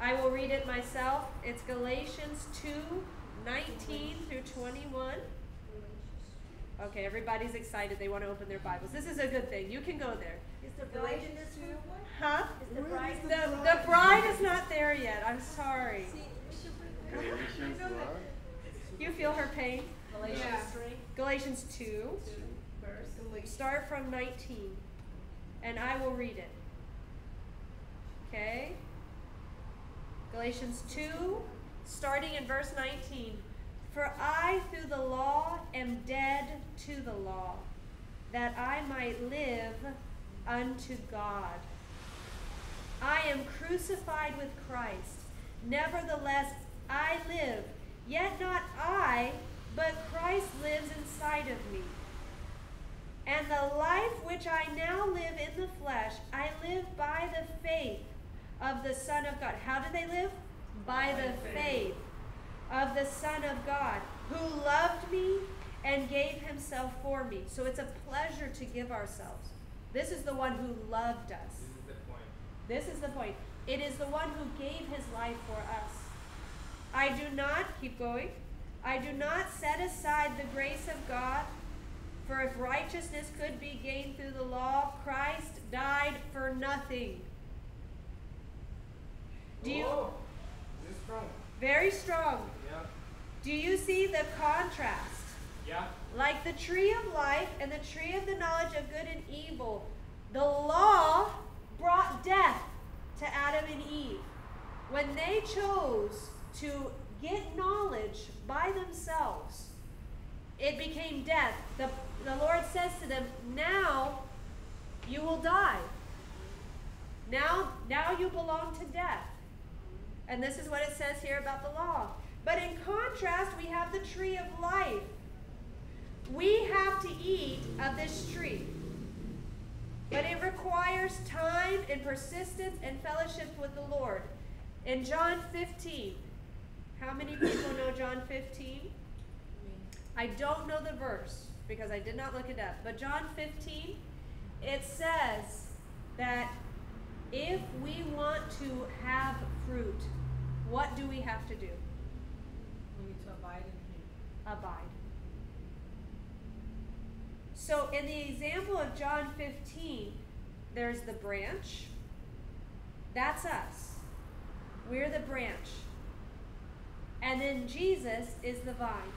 I will read it myself. It's Galatians 2 19 through 21. Okay, everybody's excited. They want to open their Bibles. This is a good thing. You can go there. Is the bride in this room? Huh? Is the bride? The, the bride is not there yet. I'm sorry. You feel her pain? Galatians Yeah. three, Galatians 2. 2. verse. Start from 19. And I will read it. Okay? Galatians 2, starting in verse 19. For I, through the law, am dead to the law, that I might live unto God. I am crucified with Christ. Nevertheless, I live, yet not I, but Christ lives inside of me. And the life which I now live in the flesh, I live by the faith of the Son of God. How do they live? By the faith of the Son of God, who loved me and gave himself for me. So it's a pleasure to give ourselves. This is the one who loved us. This is the point. This is the point. It is the one who gave his life for us. I do not, keep going, I do not set aside the grace of God, for if righteousness could be gained through the law, Christ died for nothing. Do you, Oh, this is strong. very strong. Yeah. Do you see the contrast? Like the tree of life and the tree of the knowledge of good and evil, the law brought death to Adam and Eve. When they chose to get knowledge by themselves, it became death. The, the Lord says to them, Now you will die. Now, now you belong to death. And this is what it says here about the law. But in contrast, we have the tree of life. We have to eat of this tree. But it requires time and persistence and fellowship with the Lord. In John 15, how many people know John 15? I don't know the verse because I did not look it up. But John 15, it says that if we want to have fruit, what do we have to do? We need to abide in Him. Abide. So, in the example of John 15, there's the branch. That's us. We're the branch. And then Jesus is the vine.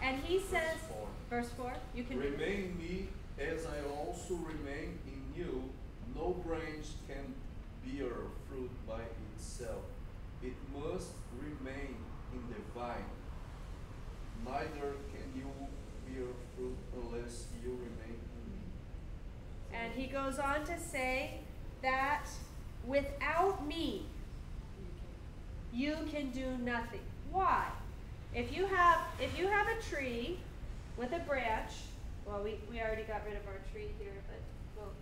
And he says, four. verse 4, you can. Remain me as I also remain in you. No branch can bear fruit by itself. It must remain in the vine. Neither can you bear fruit unless you remain in me. And he goes on to say that without me, you can do nothing. Why? If you have if you have a tree with a branch, well we, we already got rid of our tree here, but we'll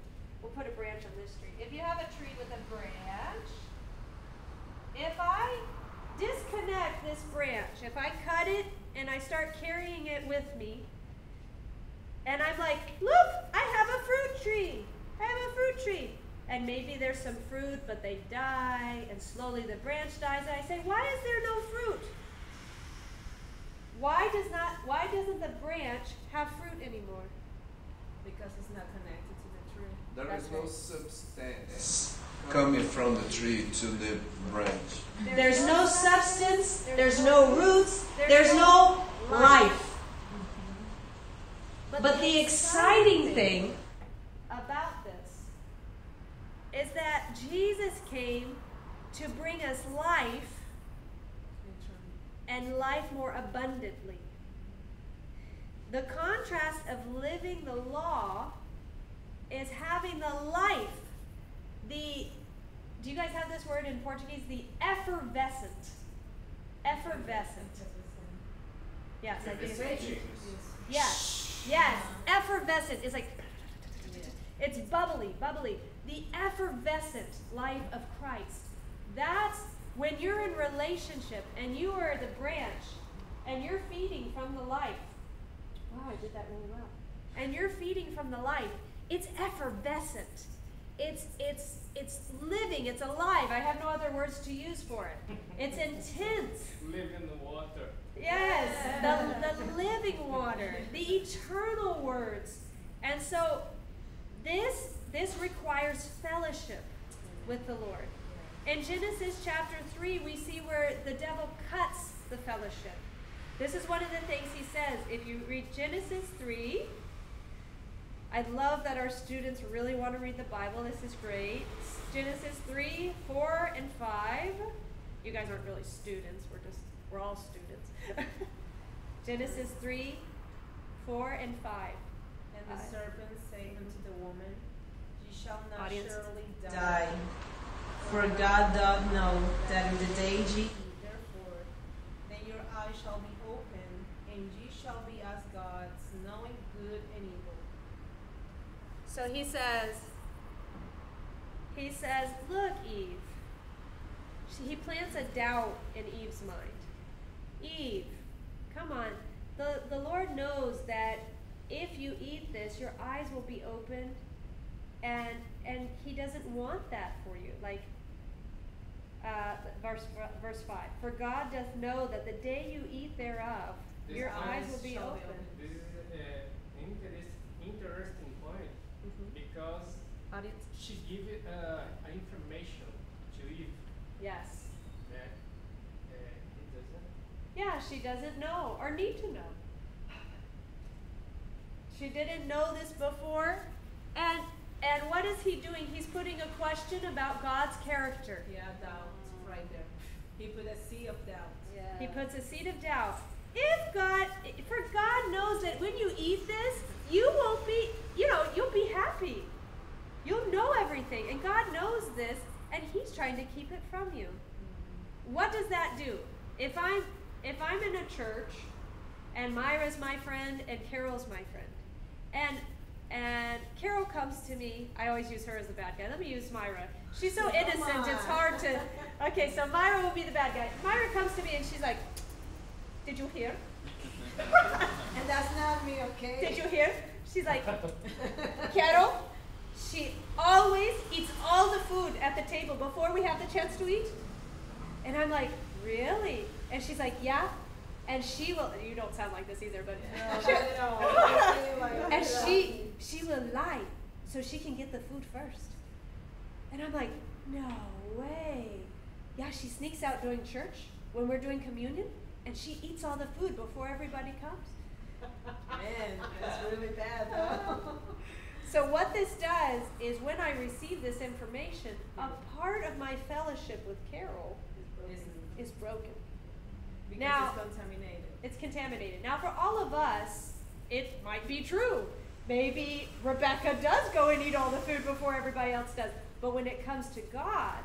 we'll put a branch on this tree. If you have a tree with a branch if I disconnect this branch, if I cut it and I start carrying it with me, and I'm like, look, I have a fruit tree. I have a fruit tree. And maybe there's some fruit, but they die, and slowly the branch dies, and I say, why is there no fruit? Why does not why doesn't the branch have fruit anymore? Because it's not connected to the tree. There That's is no substance coming from the tree to the branch. There's no substance, there's no roots, there's no life. But the exciting thing about this is that Jesus came to bring us life and life more abundantly. The contrast of living the law is having the life, the, do you guys have this word in Portuguese? The effervescent. Effervescent. Yes, I do. Yes, yes. Effervescent is like, it's bubbly, bubbly. The effervescent life of Christ. That's when you're in relationship and you are the branch and you're feeding from the life. Wow, I did that really well. And you're feeding from the life. It's effervescent. It's it's it's living. It's alive. I have no other words to use for it. It's intense. Live in the water. Yes, the, the living water, the eternal words. And so this this requires fellowship with the Lord. In Genesis chapter 3, we see where the devil cuts the fellowship. This is one of the things he says. If you read Genesis 3, I love that our students really want to read the Bible. This is great. Genesis 3, 4, and 5. You guys aren't really students, we're just, we're all students. Genesis 3, 4, and 5. And the Uh, serpent said unto the woman, Ye shall not Audience. surely die. For God doth know that in the day ye eat therefore, then your eyes shall be opened, and ye shall be as gods, knowing good and evil. So he says, he says, look, Eve. He plants a doubt in Eve's mind. Eve, come on. The, the Lord knows that if you eat this, your eyes will be opened, and and He doesn't want that for you. Like uh, verse verse five. For God doth know that the day you eat thereof, This your eyes will be opened. This is an interest, interesting point Mhm. because Audience. she gave uh, information to Eve Yes. that uh, he doesn't. Yeah, she doesn't know or need to know. She didn't know this before. And and what is he doing? He's putting a question about God's character. Yeah, doubt, right there. He put a sea of doubt. He puts a seed of doubt. If God for God knows that when you eat this, you won't be, you know, you'll be happy. You'll know everything. And God knows this and he's trying to keep it from you. Mm-hmm. What does that do? If I'm if I'm in a church and Myra's my friend and Carol's my friend, and and Carol comes to me, I always use her as the bad guy. Let me use Myra. She's so innocent, it's hard to. Okay, so Myra will be the bad guy. Myra comes to me and she's like, Did you hear? And that's not me, okay? Did you hear? She's like, Carol, she always eats all the food at the table before we have the chance to eat. And I'm like, really? And she's like, yeah. And she will. You don't sound like this either, but. No, not at all. You say like and she she will lie so she can get the food first. And I'm like, no way. Yeah, she sneaks out during church when we're doing communion, and she eats all the food before everybody comes. Man, that's really bad though. So what this does is when I receive this information, a part of my fellowship with Carol It's- is broken. Because Now- it's contaminated. It's contaminated. Now for all of us, it might be true. Maybe Rebecca does go and eat all the food before everybody else does. But when it comes to God,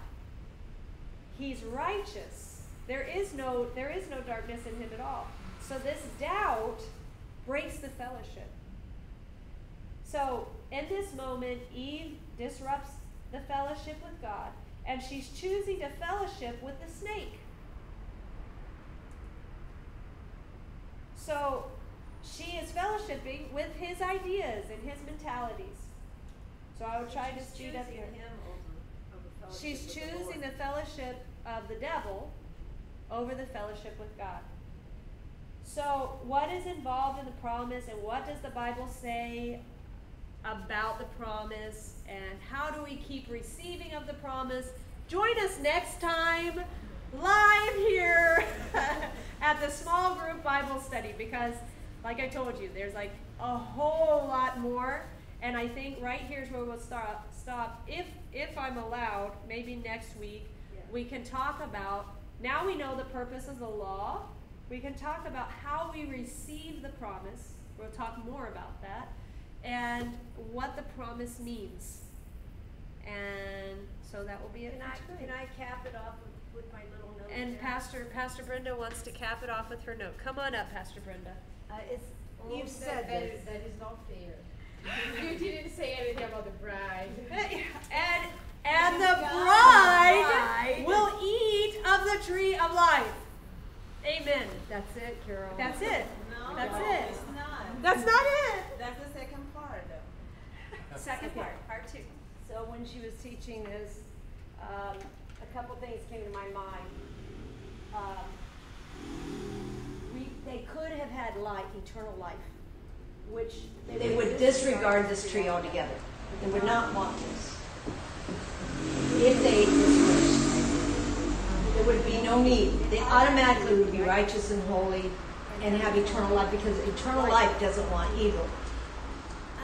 he's righteous. There is no there is no darkness in him at all. So this doubt breaks the fellowship. So in this moment, Eve disrupts the fellowship with God, and she's choosing to fellowship with the snake. So she is fellowshipping with his ideas and his mentalities. So I will try to speed up choosing here. him over, over She's with the choosing the fellowship of the devil over the fellowship with God. So, what is involved in the promise, and what does the Bible say about the promise, and how do we keep receiving of the promise? Join us next time live here at the small group Bible study because, like I told you, there's like a whole lot more. And I think right here's where we'll stop. Stop. If if I'm allowed, maybe next week we can talk about. Now we know the purpose of the law. We can talk about how we receive the promise. We'll talk more about that, and what the promise means. And so that will be it. Can I, can I cap it off with, with my little? And? Pastor Pastor Brenda wants to cap it off with her note. Come on up, Pastor Brenda. Uh, it's, Oh, you've said that this. that is not fair. you didn't say anything about the bride. And and the God. bride Bride. will eat of the tree of life. Amen. That's it, Carol. That's it. No, That's no, it. it's not. That's not it. That's the second part, though. Second Okay. part, part two. So when she was teaching this, um, a couple things came to my mind. Um, we, they could have had life, eternal life, which They would disregard this tree altogether. They would not want this. If they first, there would be no need. They automatically would be righteous and holy and have eternal life because eternal life doesn't want evil.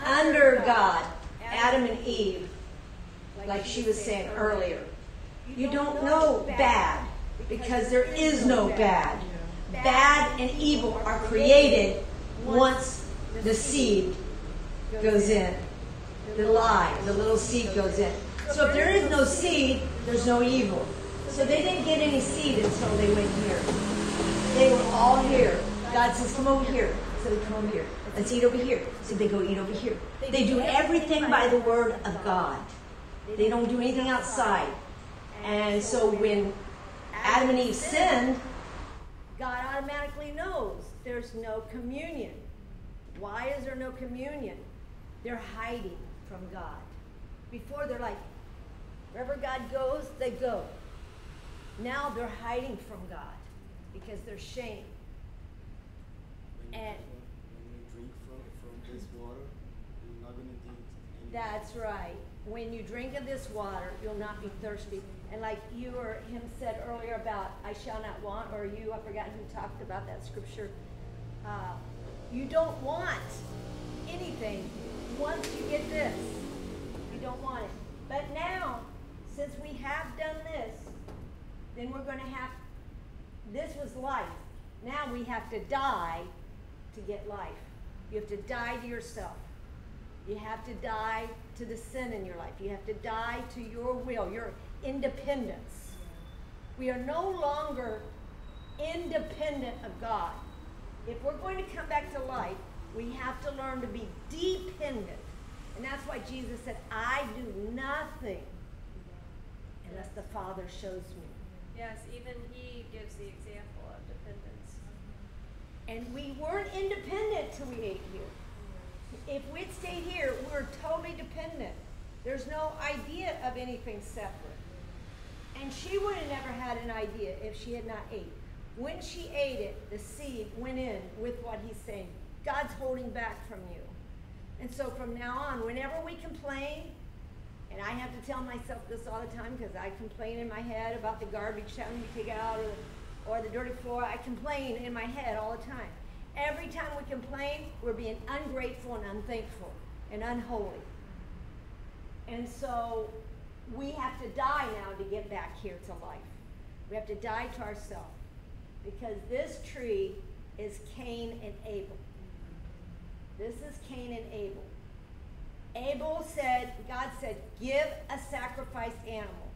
Under God, Adam and Eve, like she was saying earlier, you don't know bad because there is no bad. Bad and evil are created once the seed goes in. The lie, the little seed goes in. So if there is no seed, there's no evil. So they didn't get any seed until they went here. They were all here. God says, come over here. So they come over here. Let's eat over here. So they go eat over here. They do everything by the word of God. They don't do anything outside. And so when Adam and Eve sinned, God automatically knows there's no communion. Why is there no communion? They're hiding from God. Before they're like, wherever God goes, they go. Now they're hiding from God because they're shame. And When you drink from, from this water, you're not gonna drink any. That's right. When you drink of this water, you'll not be thirsty. And like you or him said earlier about, I shall not want, or you, I forgot who talked about that scripture. Uh, you don't want anything once you get this. You don't want it. But now, since we have done this, then we're going to have, this was life. Now we have to die to get life. You have to die to yourself. You have to die to the sin in your life. You have to die to your will, your independence. We are no longer independent of God. If we're going to come back to life, we have to learn to be dependent. And that's why Jesus said, I do nothing unless the Father shows me. Yes, even he gives the example of dependence. And we weren't independent till we ate here. If we'd stayed here, we're totally dependent. There's no idea of anything separate. And she would have never had an idea if she had not ate. When she ate it, the seed went in with what he's saying. God's holding back from you. And so from now on, whenever we complain, and I have to tell myself this all the time because I complain in my head about the garbage to be taken out or or the dirty floor. I complain in my head all the time. Every time we complain, we're being ungrateful and unthankful and unholy. And so we have to die now to get back here to life. We have to die to ourselves because this tree is Cain and Abel. This is Cain and Abel. Abel said, God said, give a sacrificed animal.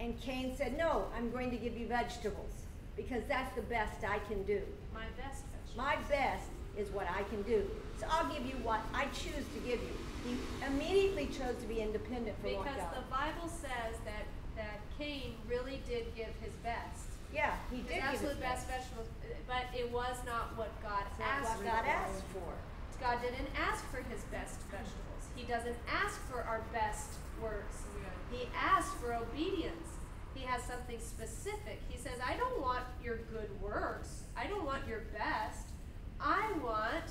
And Cain said, no, I'm going to give you vegetables because that's the best I can do. My best My best is what I can do. So I'll give you what I choose to give you. He immediately chose to be independent for what Because the Bible says that that Cain really did give his best. Yeah, he His did give his absolute best best. vegetables, but it was not what God It's asked what God for. asked for. God didn't ask for his best vegetables. He doesn't ask for our best works. He asked for obedience. He has something specific. He says, I don't want your good works. I don't want your best. I want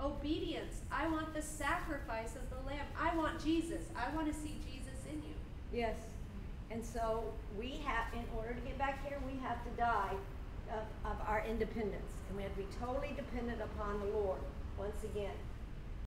obedience. I want the sacrifice of the Lamb. I want Jesus. I want to see Jesus in you. Yes. And so we have, in order to get back here, we have to die of, of our independence. And we have to be totally dependent upon the Lord once again.